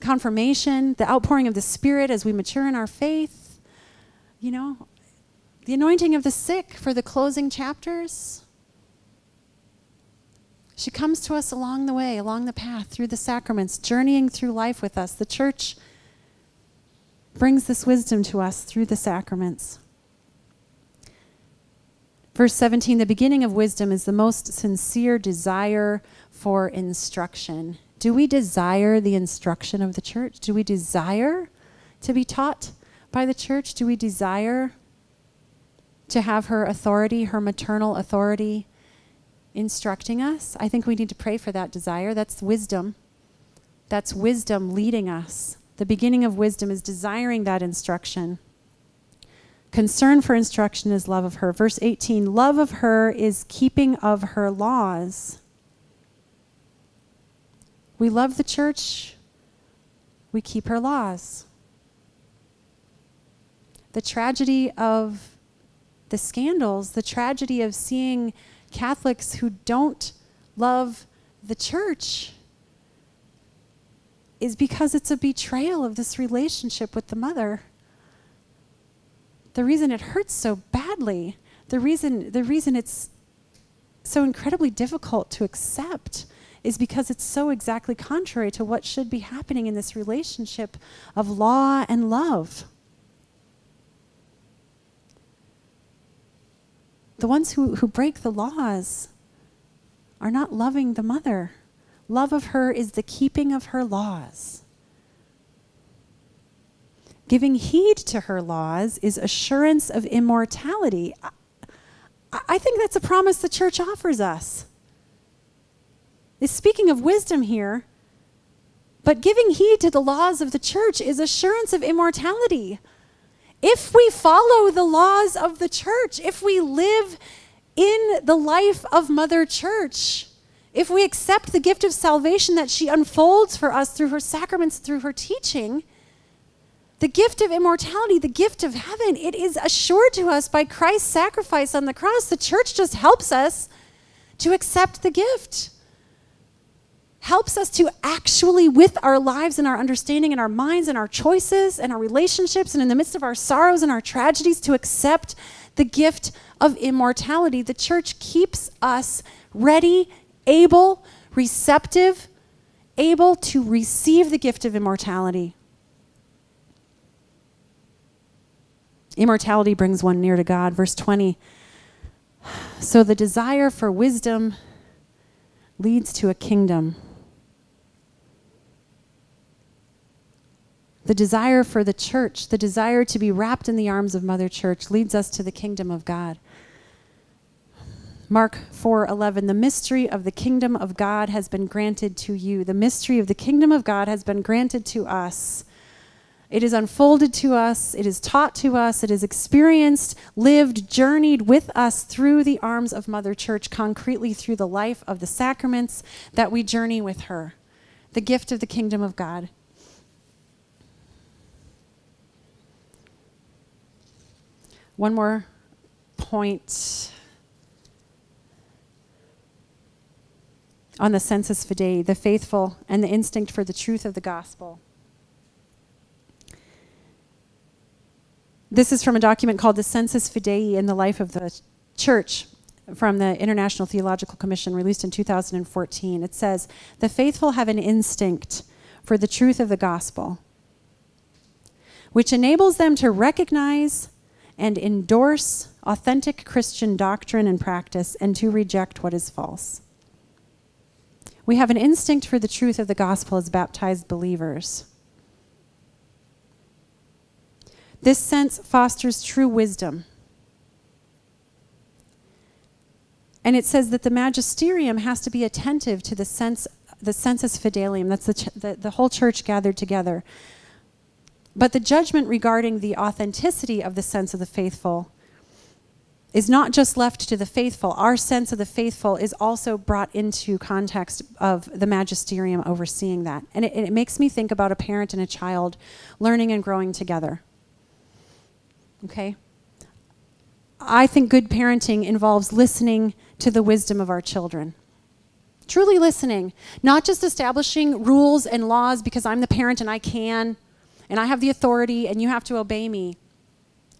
Confirmation, the outpouring of the Spirit as we mature in our faith. You know, the anointing of the sick for the closing chapters. She comes to us along the way, along the path, through the sacraments, journeying through life with us. The church brings this wisdom to us through the sacraments. Verse 17 the beginning of wisdom is the most sincere desire for instruction. Do we desire the instruction of the church? Do we desire to be taught by the church? Do we desire to have her authority, her maternal authority, instructing us. I think we need to pray for that desire. That's wisdom. That's wisdom leading us. The beginning of wisdom is desiring that instruction. Concern for instruction is love of her. Verse 18 love of her is keeping of her laws. We love the church, we keep her laws. The tragedy of the scandals, the tragedy of seeing Catholics who don't love the church is because it's a betrayal of this relationship with the mother. The reason it hurts so badly, the reason, the reason it's so incredibly difficult to accept is because it's so exactly contrary to what should be happening in this relationship of law and love. The ones who, who break the laws are not loving the mother. Love of her is the keeping of her laws. Giving heed to her laws is assurance of immortality. I, I think that's a promise the church offers us. Is speaking of wisdom here, but giving heed to the laws of the church is assurance of immortality if we follow the laws of the church, if we live in the life of Mother Church, if we accept the gift of salvation that she unfolds for us through her sacraments, through her teaching, the gift of immortality, the gift of heaven, it is assured to us by Christ's sacrifice on the cross. The church just helps us to accept the gift helps us to actually, with our lives and our understanding and our minds and our choices and our relationships and in the midst of our sorrows and our tragedies, to accept the gift of immortality. The church keeps us ready, able, receptive, able to receive the gift of immortality. Immortality brings one near to God. Verse 20. So the desire for wisdom leads to a kingdom. The desire for the church, the desire to be wrapped in the arms of Mother Church leads us to the kingdom of God. Mark 4:11 The mystery of the kingdom of God has been granted to you. The mystery of the kingdom of God has been granted to us. It is unfolded to us, it is taught to us, it is experienced, lived, journeyed with us through the arms of Mother Church, concretely through the life of the sacraments that we journey with her. The gift of the kingdom of God. One more point on the sensus fidei, the faithful, and the instinct for the truth of the gospel. This is from a document called the Sensus Fidei in the Life of the Church from the International Theological Commission, released in 2014. It says, The faithful have an instinct for the truth of the gospel, which enables them to recognize and endorse authentic Christian doctrine and practice and to reject what is false. We have an instinct for the truth of the gospel as baptized believers. This sense fosters true wisdom. And it says that the magisterium has to be attentive to the sense, the sensus fidelium. That's the, ch- the, the whole church gathered together. But the judgment regarding the authenticity of the sense of the faithful is not just left to the faithful. Our sense of the faithful is also brought into context of the magisterium overseeing that. And it, it makes me think about a parent and a child learning and growing together. Okay? I think good parenting involves listening to the wisdom of our children. Truly listening, not just establishing rules and laws because I'm the parent and I can, and I have the authority and you have to obey me,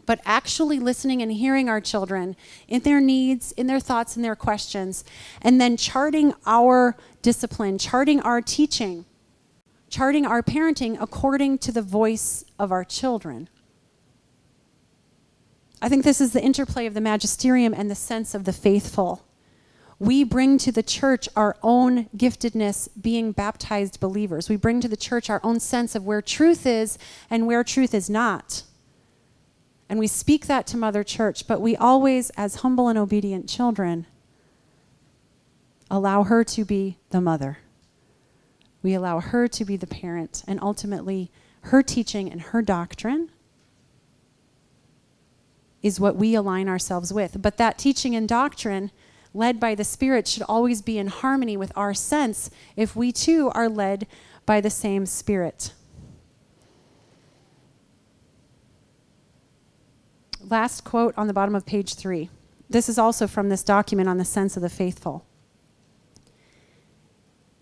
but actually listening and hearing our children in their needs, in their thoughts, and their questions, and then charting our discipline, charting our teaching, charting our parenting according to the voice of our children. I think this is the interplay of the magisterium and the sense of the faithful we bring to the church our own giftedness being baptized believers. We bring to the church our own sense of where truth is and where truth is not. And we speak that to Mother Church, but we always, as humble and obedient children, allow her to be the mother. We allow her to be the parent, and ultimately, her teaching and her doctrine is what we align ourselves with. But that teaching and doctrine led by the Spirit should always be in harmony with our sense if we too are led by the same Spirit. Last quote on the bottom of page three. This is also from this document on the sense of the faithful.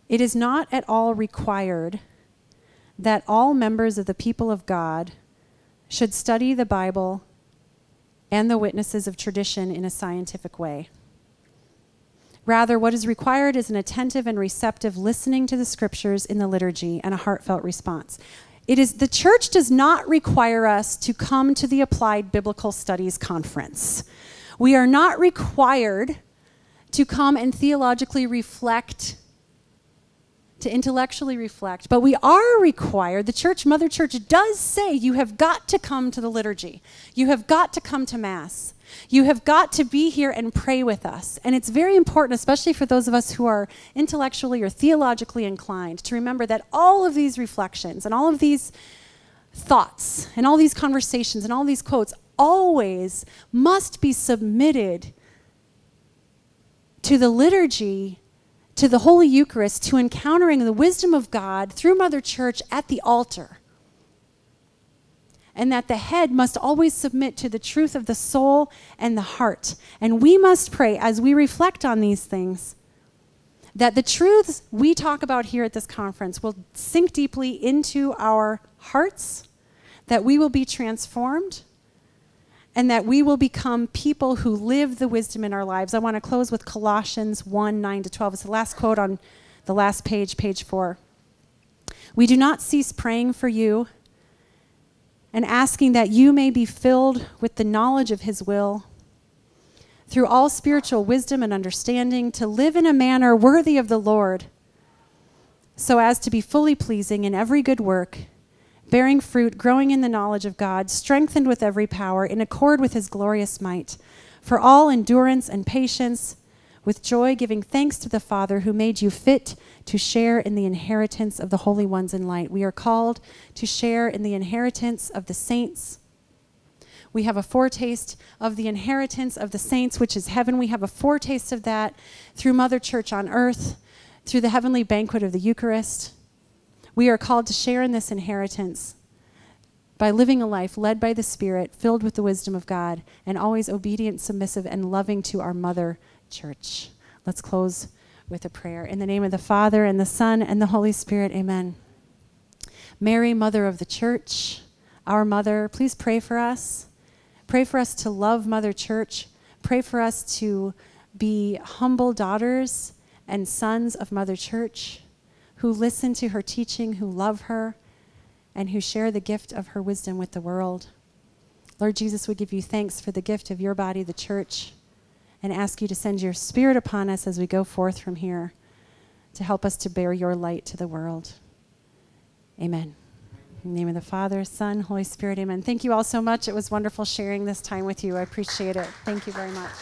It is not at all required that all members of the people of God should study the Bible and the witnesses of tradition in a scientific way. Rather, what is required is an attentive and receptive listening to the scriptures in the liturgy and a heartfelt response. It is the church does not require us to come to the Applied Biblical Studies conference. We are not required to come and theologically reflect to intellectually reflect, but we are required, the church, Mother Church does say you have got to come to the liturgy. You have got to come to Mass. You have got to be here and pray with us. And it's very important, especially for those of us who are intellectually or theologically inclined, to remember that all of these reflections and all of these thoughts and all these conversations and all these quotes always must be submitted to the liturgy, to the Holy Eucharist, to encountering the wisdom of God through Mother Church at the altar and that the head must always submit to the truth of the soul and the heart. And we must pray as we reflect on these things that the truths we talk about here at this conference will sink deeply into our hearts, that we will be transformed, and that we will become people who live the wisdom in our lives. I want to close with Colossians 1 9 to 12. It's the last quote on the last page, page 4. We do not cease praying for you and asking that you may be filled with the knowledge of His will through all spiritual wisdom and understanding to live in a manner worthy of the Lord, so as to be fully pleasing in every good work, bearing fruit, growing in the knowledge of God, strengthened with every power in accord with His glorious might, for all endurance and patience with joy, giving thanks to the Father who made you fit to share in the inheritance of the holy ones in light. We are called to share in the inheritance of the saints. We have a foretaste of the inheritance of the saints, which is heaven. We have a foretaste of that through Mother Church on earth, through the heavenly banquet of the Eucharist. We are called to share in this inheritance by living a life led by the Spirit, filled with the wisdom of God, and always obedient, submissive, and loving to our Mother church. Let's close with a prayer. In the name of the Father, and the Son, and the Holy Spirit, amen. Mary, Mother of the Church, our Mother, please pray for us. Pray for us to love Mother Church. Pray for us to be humble daughters and sons of Mother Church who listen to her teaching, who love her, and who share the gift of her wisdom with the world. Lord Jesus, we give you thanks for the gift of your body, the church and ask you to send your spirit upon us as we go forth from here, to help us to bear your light to the world. Amen. In the name of the Father, Son, Holy Spirit, amen. Thank you all so much. It was wonderful sharing this time with you. I appreciate it. Thank you very much.